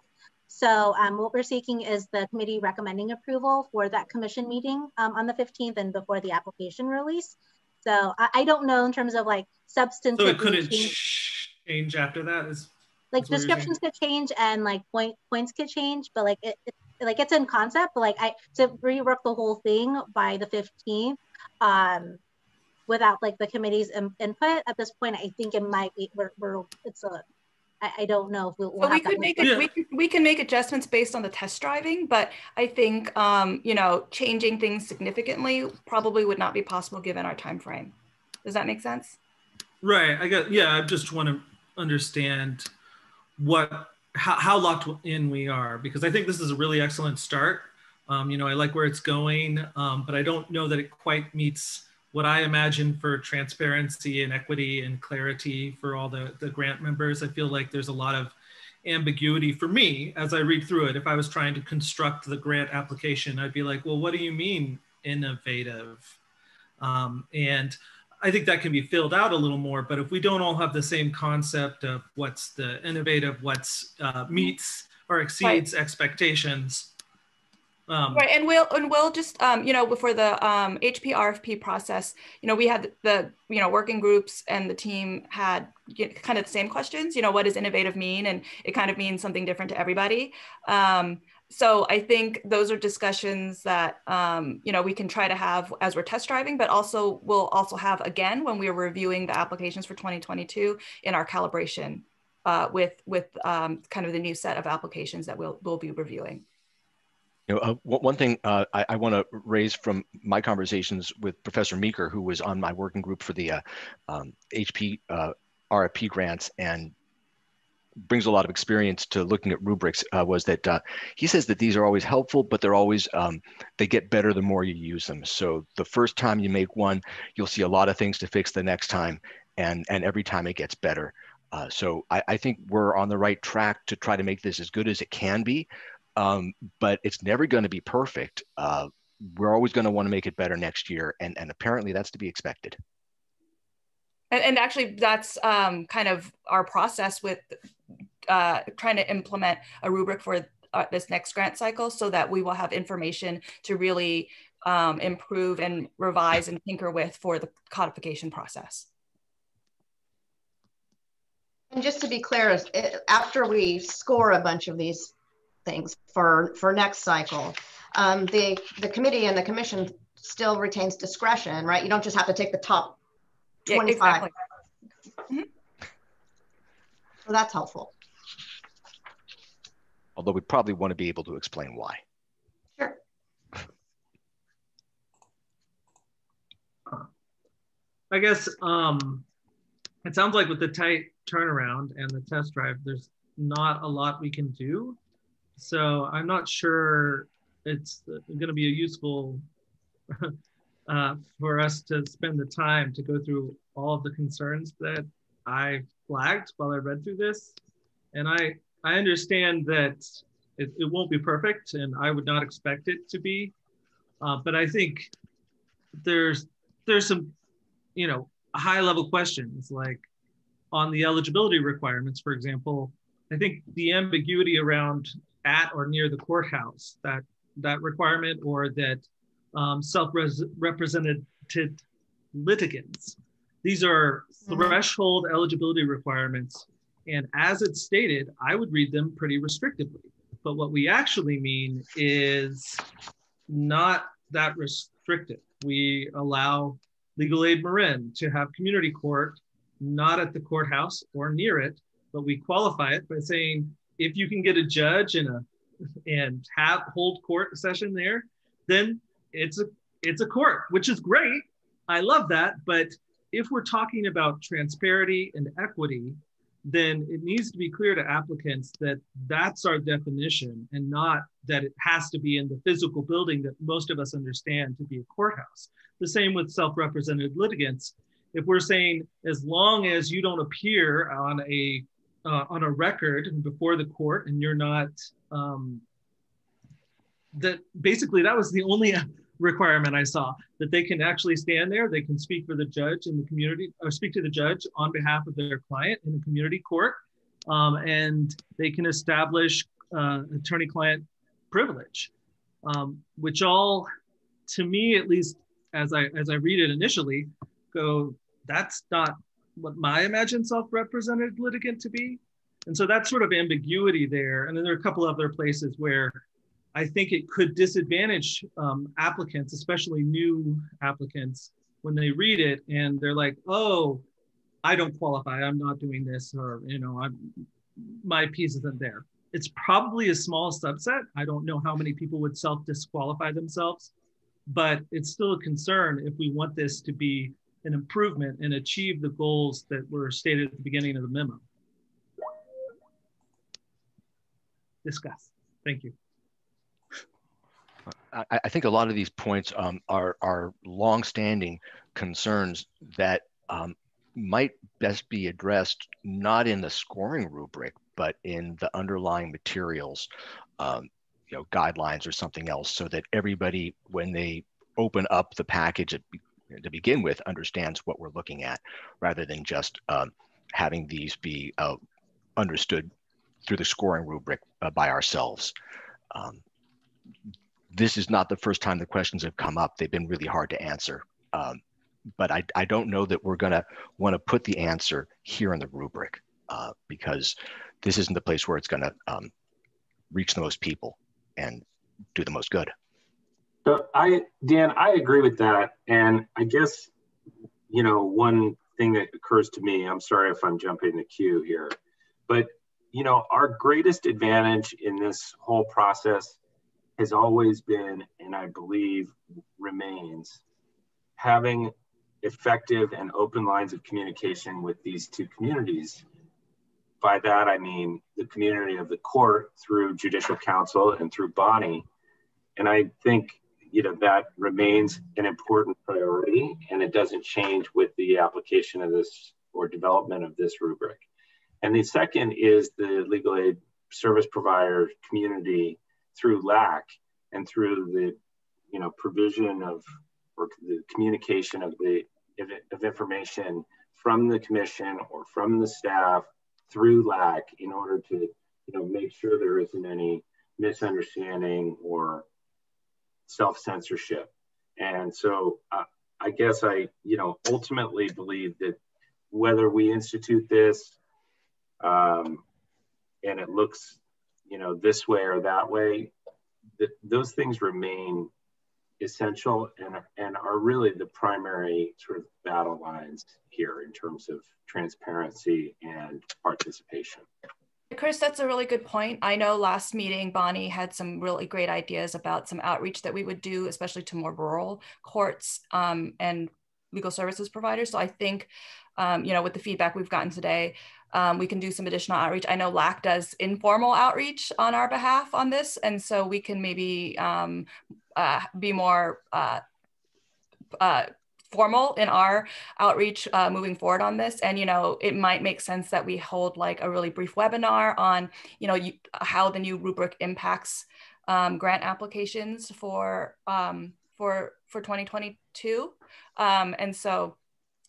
So um, what we're seeking is the committee recommending approval for that commission meeting um, on the 15th and before the application release. So I, I don't know in terms of like substance. So it couldn't change, change after that is like descriptions could change and like point points could change, but like it, it like it's in concept, but like I to rework the whole thing by the 15th. Um, without like the committee's in, input at this point, I think it might be we're, we're it's a I, I don't know if we'll. we'll we could make it. Yeah. We, can, we can make adjustments based on the test driving, but I think um, you know changing things significantly probably would not be possible given our time frame. Does that make sense? Right. I got. Yeah. I just want to understand what how, how locked in we are because I think this is a really excellent start. Um, you know, I like where it's going, um, but I don't know that it quite meets what I imagine for transparency and equity and clarity for all the, the grant members. I feel like there's a lot of ambiguity for me as I read through it. If I was trying to construct the grant application, I'd be like, well, what do you mean innovative? Um, and I think that can be filled out a little more, but if we don't all have the same concept of what's the innovative, what's uh, meets or exceeds right. expectations, um, right, and we'll and we'll just um, you know before the um, HP RFP process, you know we had the you know working groups and the team had kind of the same questions. You know, what does innovative mean? And it kind of means something different to everybody. Um, so I think those are discussions that um, you know we can try to have as we're test driving, but also we'll also have again when we're reviewing the applications for 2022 in our calibration uh, with with um, kind of the new set of applications that we'll we'll be reviewing. You know, uh, one thing uh, I, I want to raise from my conversations with Professor Meeker, who was on my working group for the uh, um, HP uh, RFP grants and brings a lot of experience to looking at rubrics, uh, was that uh, he says that these are always helpful, but they're always um, they get better the more you use them. So the first time you make one, you'll see a lot of things to fix the next time, and and every time it gets better. so I, I think we're on the right track to try to make this as good as it can be um, but it's never going to be perfect. Uh, we're always going to want to make it better next year, and and apparently that's to be expected. And, and actually, that's um, kind of our process with uh, trying to implement a rubric for uh, this next grant cycle, so that we will have information to really um, improve and revise and tinker with for the codification process. And just to be clear, after we score a bunch of these things for, for next cycle. Um, the, the committee and the commission still retains discretion, right? You don't just have to take the top 25. Yeah, exactly. Mm -hmm. So that's helpful. Although we probably want to be able to explain why. Sure. I guess um, it sounds like with the tight turnaround and the test drive, there's not a lot we can do. So I'm not sure it's going to be a useful uh, for us to spend the time to go through all of the concerns that I flagged while I read through this. And I, I understand that it, it won't be perfect and I would not expect it to be. Uh, but I think there's there's some, you know, high level questions like on the eligibility requirements, for example, I think the ambiguity around at or near the courthouse, that that requirement or that um, self-represented litigants. These are mm-hmm. threshold eligibility requirements. And as it's stated, I would read them pretty restrictively. But what we actually mean is not that restrictive. We allow legal aid Marin to have community court, not at the courthouse or near it, but we qualify it by saying if you can get a judge and a and have hold court session there, then it's a it's a court, which is great. I love that. But if we're talking about transparency and equity, then it needs to be clear to applicants that that's our definition and not that it has to be in the physical building that most of us understand to be a courthouse. The same with self-represented litigants. If we're saying as long as you don't appear on a uh, on a record before the court and you're not um, that basically that was the only requirement I saw that they can actually stand there, they can speak for the judge in the community, or speak to the judge on behalf of their client in the community court, um, and they can establish uh, attorney-client privilege, um, which all, to me at least, as I as I read it initially, go that's not what my imagined self-represented litigant to be, and so that sort of ambiguity there. And then there are a couple other places where I think it could disadvantage um, applicants, especially new applicants, when they read it and they're like, "Oh, I don't qualify. I'm not doing this," or you know, I'm my piece isn't there. It's probably a small subset. I don't know how many people would self disqualify themselves, but it's still a concern if we want this to be an improvement and achieve the goals that were stated at the beginning of the memo. Discuss. Thank you. I, I think a lot of these points um, are, are longstanding concerns that um, might best be addressed not in the scoring rubric, but in the underlying materials, um, you know, guidelines or something else, so that everybody, when they open up the package at, to begin with, understands what we're looking at, rather than just um, having these be uh, understood through the scoring rubric uh, by ourselves. This is not the first time the questions have come up. They've been really hard to answer. Um, but I, I don't know that we're going to want to put the answer here in the rubric uh, because this isn't the place where it's going to um, reach the most people and do the most good. So I, Dan, I agree with that. And I guess, you know, one thing that occurs to me, I'm sorry if I'm jumping the queue here, but, you know, our greatest advantage in this whole process has always been, and I believe remains, having effective and open lines of communication with these two communities. By that, I mean the community of the court through judicial council and through Bonnie. And I think you know that remains an important priority and it doesn't change with the application of this or development of this rubric. And the second is the legal aid service provider community through LAC and through the you know provision of or the communication of the of information from the commission or from the staff through LAC in order to you know make sure there isn't any misunderstanding or self-censorship. And so uh, i guess i you know ultimately believe that whether we institute this um, and it looks you know this way or that way that those things remain essential and, and are really the primary sort of battle lines here in terms of transparency and participation. Chris, that's a really good point. I know last meeting, Bonnie had some really great ideas about some outreach that we would do, especially to more rural courts um, and legal services providers. So I think, um, you know, with the feedback we've gotten today, um, we can do some additional outreach. I know LAC does informal outreach on our behalf on this. And so we can maybe um, uh, be more uh, uh, formal in our outreach uh, moving forward on this. And, you know, it might make sense that we hold like a really brief webinar on, you know, you, how the new rubric impacts um, grant applications for, um, for, for 2022. Um, and so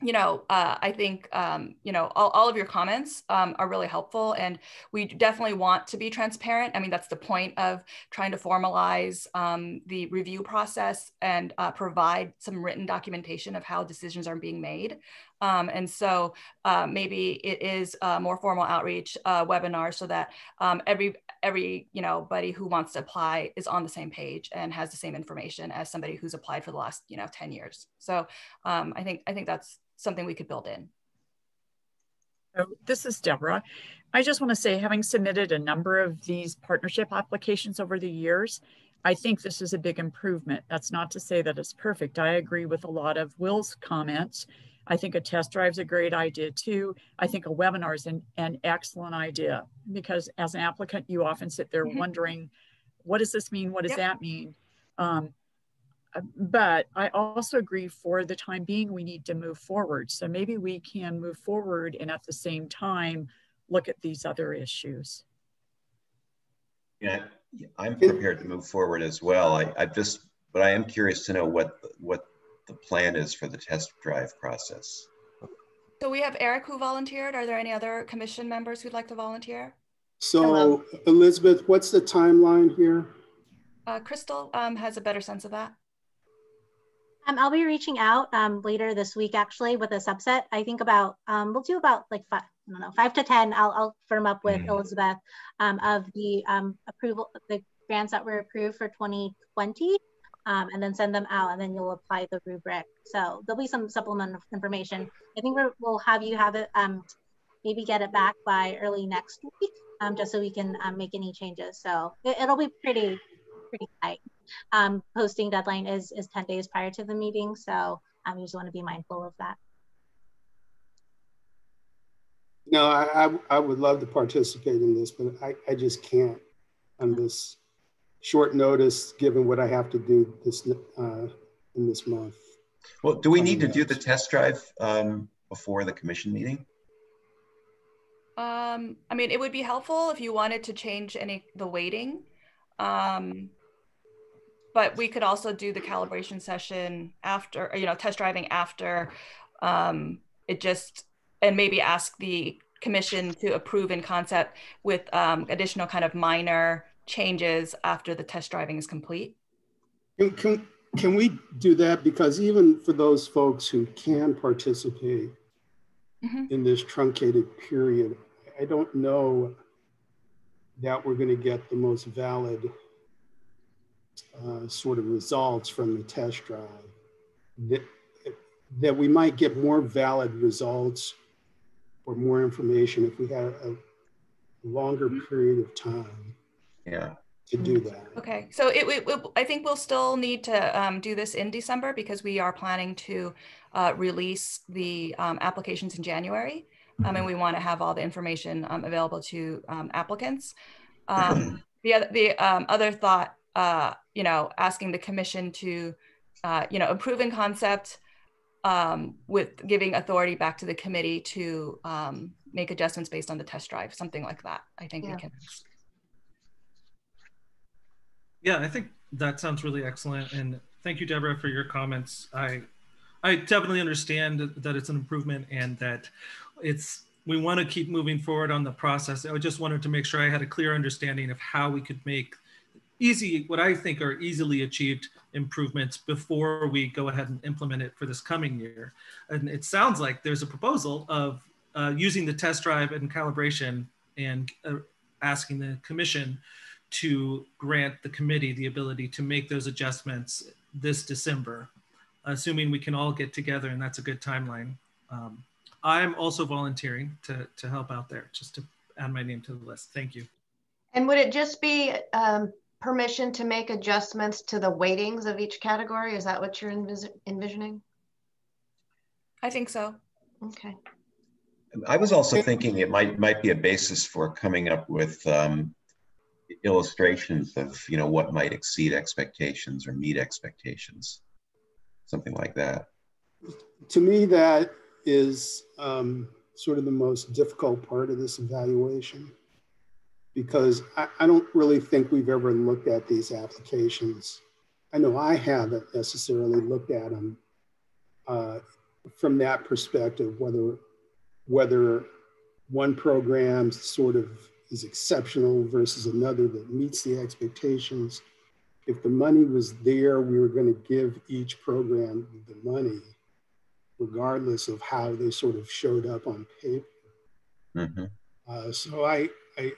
you know, uh, I think, um, you know, all, all of your comments um, are really helpful and we definitely want to be transparent. I mean, that's the point of trying to formalize um, the review process and uh, provide some written documentation of how decisions are being made. Um, and so uh, maybe it is a more formal outreach uh, webinar so that um, every, every, you know, buddy who wants to apply is on the same page and has the same information as somebody who's applied for the last, you know, 10 years. So um, I think, I think that's, something we could build in. So this is Deborah. I just want to say, having submitted a number of these partnership applications over the years, I think this is a big improvement. That's not to say that it's perfect. I agree with a lot of Will's comments. I think a test drive is a great idea too. I think a webinar is an, an excellent idea because as an applicant, you often sit there mm -hmm. wondering, what does this mean? What does yep. that mean? Um, but I also agree for the time being, we need to move forward. So maybe we can move forward and at the same time, look at these other issues. Yeah, I'm prepared to move forward as well. I, I just, but I am curious to know what, what the plan is for the test drive process. So we have Eric who volunteered. Are there any other commission members who'd like to volunteer? So Hello. Elizabeth, what's the timeline here? Uh, Crystal um, has a better sense of that. Um, I'll be reaching out um, later this week actually with a subset. I think about, um, we'll do about like five, I don't know, five to 10. I'll, I'll firm up with mm. Elizabeth um, of the um, approval, the grants that were approved for 2020 um, and then send them out and then you'll apply the rubric. So there'll be some supplemental information. I think we will have you have it, maybe get it back by early next week just so we can make any changes. So it, it'll be pretty, pretty tight um, posting deadline is, is 10 days prior to the meeting. So um, you just want to be mindful of that. No, I, I, I, would love to participate in this, but I, I just can't on this short notice, given what I have to do this uh, in this month. Well, do we need to do the test drive um, before the commission meeting? Um, I mean, it would be helpful if you wanted to change any the weighting. Um, but we could also do the calibration session after, you know, test driving after um, it just, and maybe ask the commission to approve in concept with um, additional kind of minor changes after the test driving is complete. Can, can, can we do that? Because even for those folks who can participate mm -hmm. in this truncated period, I don't know that we're going to get the most valid uh, sort of results from the test drive, that, that we might get more valid results or more information if we had a longer mm-hmm. period of time. Yeah. To do that. Okay, so it, it, it I think we'll still need to um, do this in December because we are planning to uh, release the um, applications in January. Um, and we want to have all the information um, available to um, applicants. (clears throat) Um, the other, the um, other thought uh, you know, asking the commission to, uh, you know, improve in concept um, with giving authority back to the committee to um, make adjustments based on the test drive, something like that. I think yeah. we can. Yeah, I think that sounds really excellent. And thank you, Deborah, for your comments. I, I definitely understand that it's an improvement and that it's we want to keep moving forward on the process. I just wanted to make sure I had a clear understanding of how we could make easy, what I think are easily achieved improvements before we go ahead and implement it for this coming year. And it sounds like there's a proposal of uh, using the test drive and calibration and uh, asking the commission to grant the committee the ability to make those adjustments this December, assuming we can all get together and that's a good timeline. Um, I'm also volunteering to, to help out there, just to add my name to the list. Thank you. And would it just be um, permission to make adjustments to the weightings of each category? Is that what you're envis envisioning? I think so. Okay. I was also thinking it might might be a basis for coming up with um, illustrations of you know what might exceed expectations or meet expectations, something like that. To me, that is um, sort of the most difficult part of this evaluation because I, I don't really think we've ever looked at these applications. I know I haven't necessarily looked at them uh, from that perspective, whether whether one program sort of is exceptional versus another that meets the expectations. If the money was there, we were going to give each program the money, regardless of how they sort of showed up on paper. Mm-hmm. Uh, so I, I,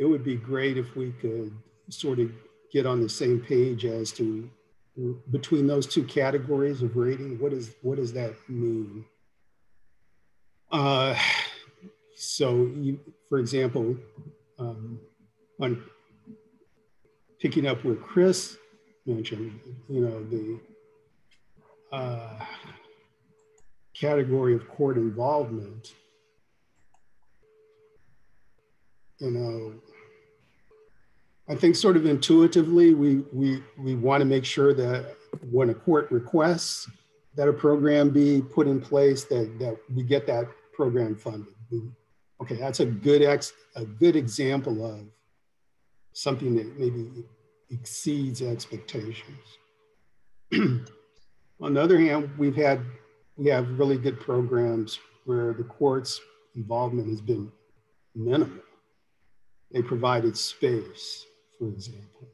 it would be great if we could sort of get on the same page as to between those two categories of rating. What is what does that mean? Uh, so, you, for example, um, on picking up where Chris mentioned, you know, the uh, category of court involvement, you know, I think sort of intuitively, we, we, we want to make sure that when a court requests that a program be put in place, that, that we get that program funded. We, okay, that's a good ex, a good example of something that maybe exceeds expectations. (clears throat) On the other hand, we've had we have really good programs where the court's involvement has been minimal. They provided space, for example,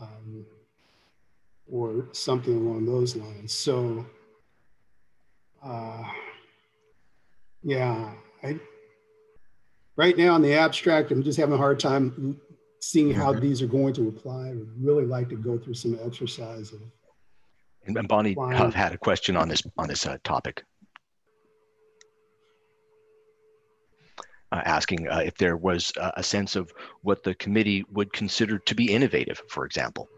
um, or something along those lines. So. Uh, yeah, I, right now in the abstract, I'm just having a hard time seeing how mm-hmm. these are going to apply. I would really like to go through some exercise of. And Bonnie applying. had a question on this on this uh, topic, uh, asking uh, if there was a sense of what the committee would consider to be innovative, for example.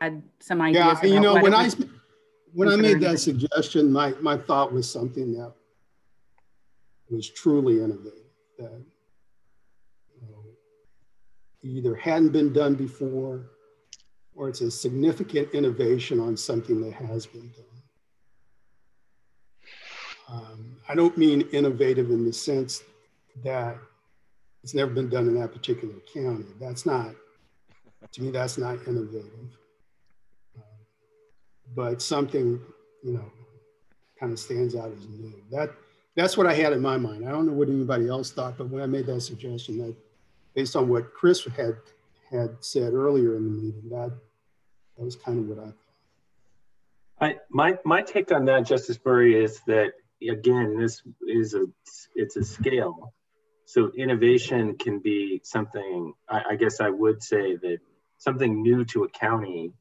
Had some ideas. Yeah, you know, when I when I made that suggestion, my my thought was something that was truly innovative that you know, either hadn't been done before or it's a significant innovation on something that has been done. Um, I don't mean innovative in the sense that it's never been done in that particular county. That's not, to me, that's not innovative. Uh, but something, you know, kind of stands out as new. That that's what I had in my mind. I don't know what anybody else thought, but when I made that suggestion, that based on what Chris had had said earlier in the meeting, that that was kind of what I thought. I my my take on that, Justice Murray, is that again, this is a it's a scale. So innovation can be something. I, I guess I would say that something new to a county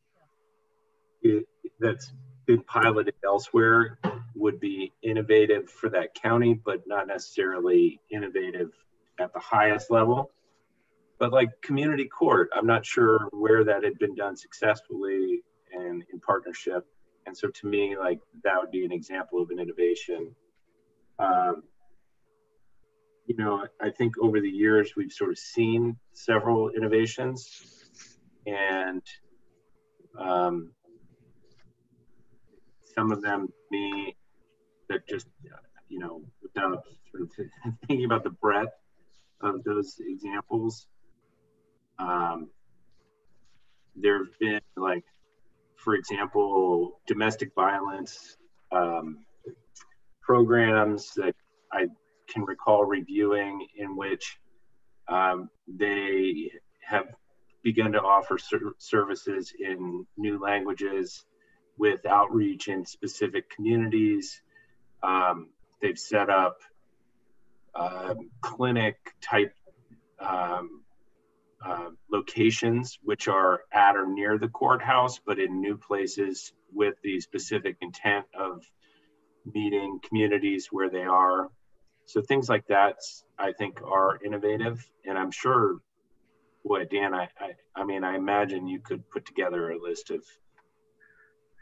it, that's been piloted elsewhere would be innovative for that county, but not necessarily innovative at the highest level. But like community court, I'm not sure where that had been done successfully and in partnership. And so to me, like that would be an example of an innovation. Um, you know, I think over the years we've sort of seen several innovations, and um, some of them me that just you know without sort of (laughs) thinking about the breadth of those examples um, there have been like for example domestic violence um, programs that i can recall reviewing in which um, they have begun to offer ser- services in new languages with outreach in specific communities. Um, they've set up um, clinic type um, uh, locations, which are at or near the courthouse, but in new places with the specific intent of meeting communities where they are. So things like that, I think, are innovative, and I'm sure, boy, Dan, I, I, I mean, I imagine you could put together a list of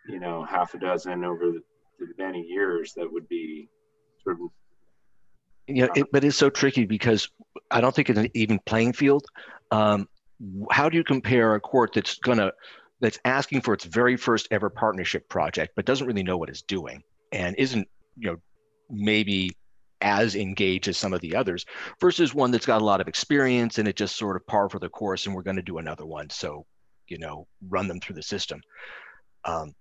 you know, half a dozen over the, the many years that would be sort of Yeah, it, but it's so tricky because I don't think it's an even playing field. Um, how do you compare a court that's gonna that's asking for its very first ever partnership project, but doesn't really know what it's doing and isn't you know maybe as engaged as some of the others versus one that's got a lot of experience and it just sort of par for the course and we're going to do another one. So you know run them through the system. Um,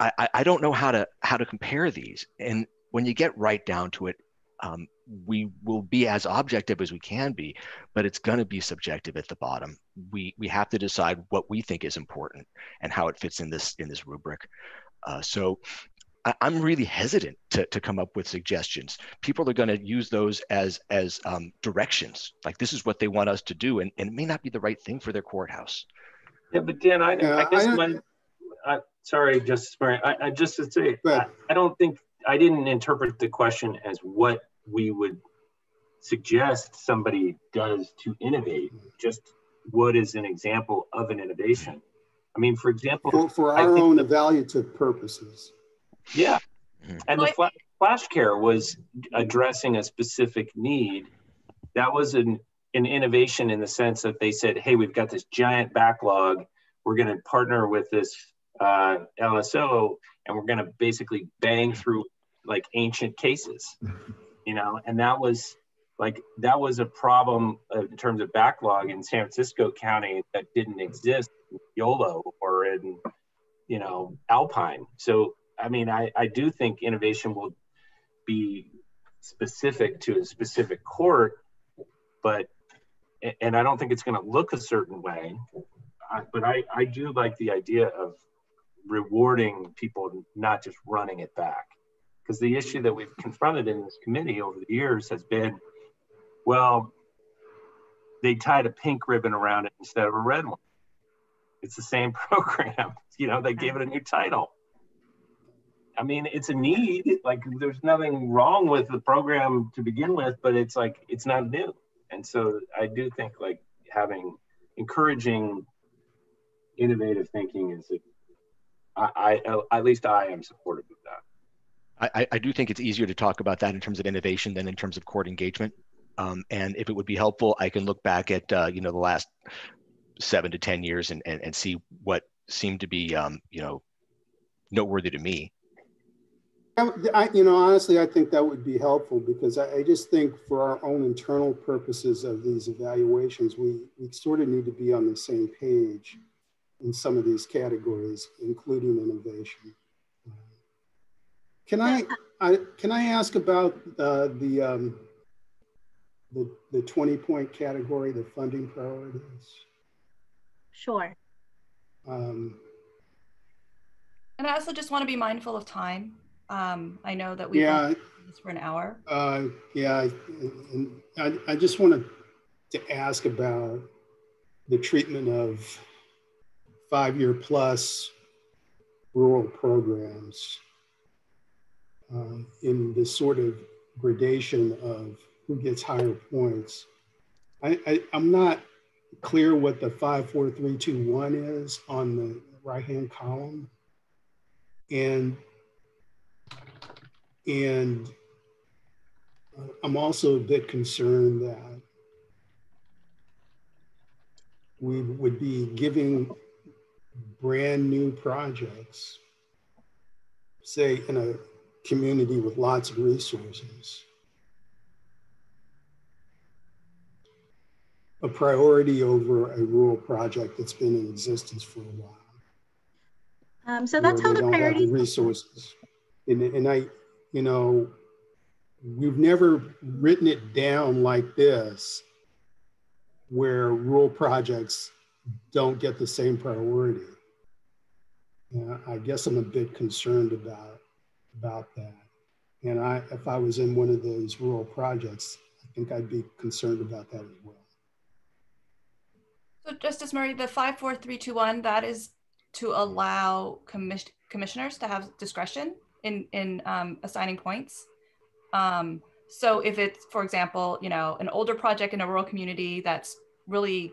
I, I don't know how to how to compare these. And when you get right down to it um, we will be as objective as we can be but it's going to be subjective at the bottom. We we have to decide what we think is important and how it fits in this in this rubric. Uh, so I, am really hesitant to, to come up with suggestions. People are going to use those as as um, directions, like this is what they want us to do, and, and it may not be the right thing for their courthouse. Yeah, but Dan, I, yeah, I guess I, my, I, sorry, Justice Murray, I, I just to say, I, I don't think I didn't interpret the question as what we would suggest somebody does to innovate. Just what is an example of an innovation? I mean, for example, for, for our own evaluative purposes. Yeah. Mm-hmm. And the flash, flash care was addressing a specific need. That was an, an innovation in the sense that they said, hey, we've got this giant backlog. We're going to partner with this uh, LSO and we're going to basically bang through like ancient cases, (laughs) you know, and that was like that was a problem in terms of backlog in San Francisco County that didn't exist in Yolo or in, you know, Alpine. So I mean, I, I do think innovation will be specific to a specific court, but and I don't think it's going to look a certain way. but I, I do like the idea of rewarding people, not just running it back. Because the issue that we've confronted in this committee over the years has been, well, they tied a pink ribbon around it instead of a red one. It's the same (laughs) program. You know, they gave it a new title. I mean, it's a need. Like, there's nothing wrong with the program to begin with, but it's like it's not new. And so, I do think like having encouraging innovative thinking is, a, I, I at least I am supportive of that. I, I do think it's easier to talk about that in terms of innovation than in terms of court engagement. Um, and if it would be helpful, I can look back at uh, you know the last seven to ten years and and, and see what seemed to be um, you know noteworthy to me I, you know, honestly, I think that would be helpful because I, I, just think for our own internal purposes of these evaluations, we, we sort of need to be on the same page in some of these categories, including innovation. Can I, I can I ask about uh, the, um, the the 20 point category, the funding priorities? Sure. Um, and I also just want to be mindful of time. Um, I know that we yeah this for an hour. Uh, yeah, and I, I just wanted to ask about the treatment of five-year plus rural programs uh, in this sort of gradation of who gets higher points. I, I, I'm not clear what the five, four, three, two, one is on the right-hand column. And and I'm also a bit concerned that we would be giving brand new projects, say in a community with lots of resources, a priority over a rural project that's been in existence for a while. Um, so that's how the priorities. resources, and, and I you know, we've never written it down like this where rural projects don't get the same priority. I guess I'm a bit concerned about, about that. And I, if I was in one of those rural projects, I think I'd be concerned about that as well. So Justice Murray, the 54321, that is to allow commis commissioners to have discretion in in um, assigning points. Um, so if it's, for example, you know, an older project in a rural community that's really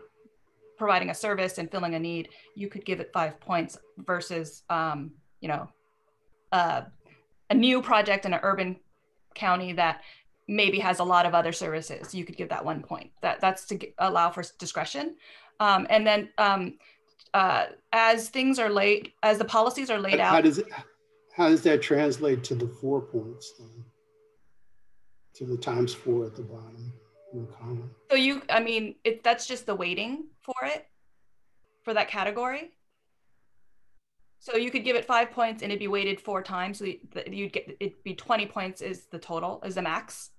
providing a service and filling a need, you could give it five points versus, um, you know, uh, a new project in an urban county that maybe has a lot of other services, you could give that one point. That that's to allow for discretion. Um, and then um, uh, as things are laid, as the policies are laid how out. How does it, how does that translate to the four points then? To the times four at the bottom in the column? So you, I mean, it, that's just the weighting for it, for that category. So you could give it five points and it'd be weighted four times. So you'd get, it'd be 20 points is the total, is the max.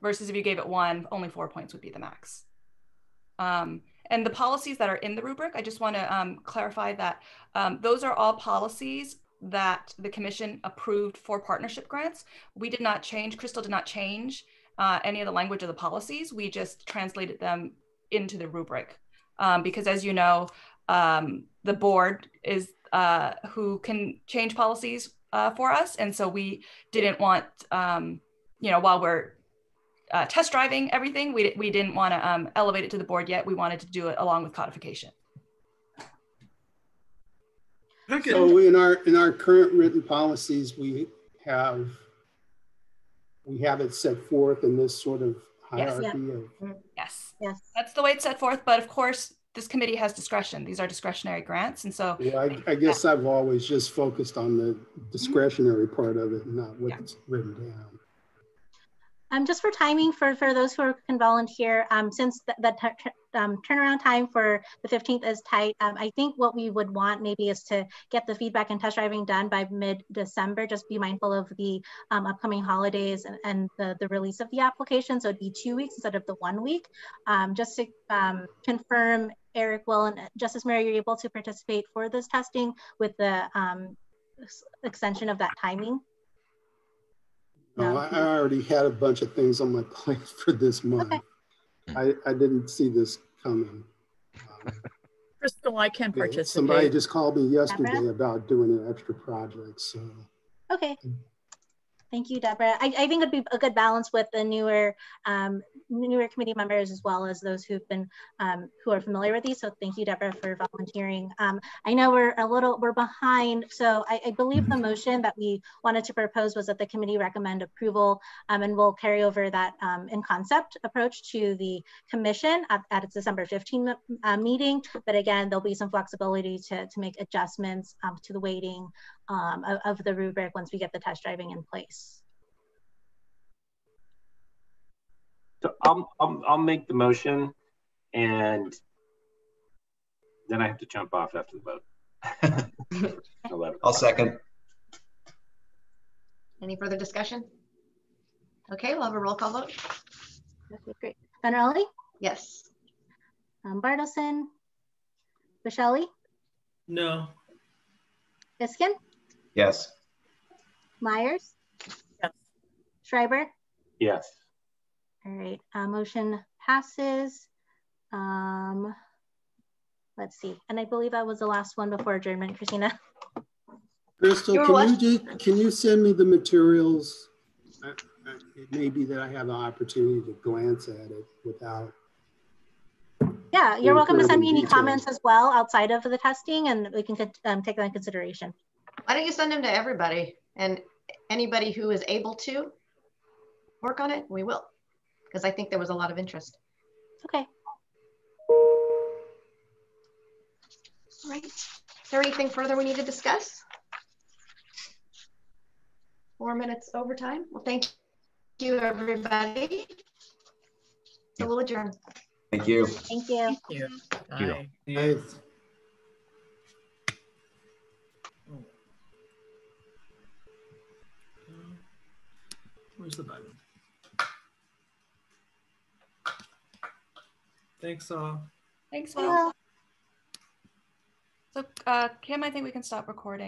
Versus if you gave it one, only four points would be the max. Um, and the policies that are in the rubric, I just want to um, clarify that um, those are all policies that the commission approved for partnership grants. We did not change, Crystal did not change uh, any of the language of the policies. We just translated them into the rubric. Um, because as you know, um, the board is uh, who can change policies uh, for us. And so we didn't want, um, you know, while we're uh, test driving everything, we, we didn't want to um, elevate it to the board yet. We wanted to do it along with codification. So in our in our current written policies, we have we have it set forth in this sort of hierarchy yes, yeah. of mm-hmm. yes. Yes. That's the way it's set forth but of course this committee has discretion. These are discretionary grants and so yeah, I, I guess i've always just focused on the discretionary part of it not what's yeah. written down um, just for timing for, for those who can volunteer, um, since the, the um, turnaround time for the 15th is tight, um, I think what we would want maybe is to get the feedback and test driving done by mid-December. Just be mindful of the um, upcoming holidays and, and the, the release of the application. So it'd be two weeks instead of the one week. Um, just to confirm, Eric, Will, and Justice Murray, you're able to participate for this testing with the extension of that timing? No, I, I, already had a bunch of things on my (laughs) plate for this month. Okay. I, I didn't see this coming. Um, Crystal, I can participate. Somebody just called me yesterday about doing an extra project. So okay. Thank you, Deborah. I, I think it'd be a good balance with the newer um, newer committee members as well as those who've been um, who are familiar with these. So thank you, Deborah, for volunteering. Um, I know we're a little we're behind, so I, I, believe the motion that we wanted to propose was that the committee recommend approval, um, and we'll carry over that um, in concept approach to the commission at, at its December 15 uh, meeting. But again, there'll be some flexibility to to make adjustments um, to the weighting of, of the rubric once we get the test driving in place. So I'll, I'll, I'll make the motion and then I have to jump off after the vote. (laughs) I'll second. Any further discussion? Okay, we'll have a roll call vote. Okay, great. Fennerelli? Yes. Um, Bartleson? Biscelli? No. Biskin? Yes. Myers? Yes. Schreiber? Yes. All right, uh, motion passes. Um, let's see, and I believe that was the last one before adjournment, Christina. Crystal, can you, do, can you send me the materials? Uh, uh, it may be that I have the opportunity to glance at it without. Yeah, you're welcome to send me any details. comments as well outside of the testing and we can um, take that in consideration. Why don't you send them to everybody and anybody who is able to work on it, we will because I think there was a lot of interest. Okay. All right. Is there anything further we need to discuss? Four minutes overtime. Well, thank you, everybody. So we'll adjourn. Thank you. Thank you. Thank you. Bye. Bye. Where's the button? Thanks all. Thanks, Will. So, uh, Kim, I think we can stop recording.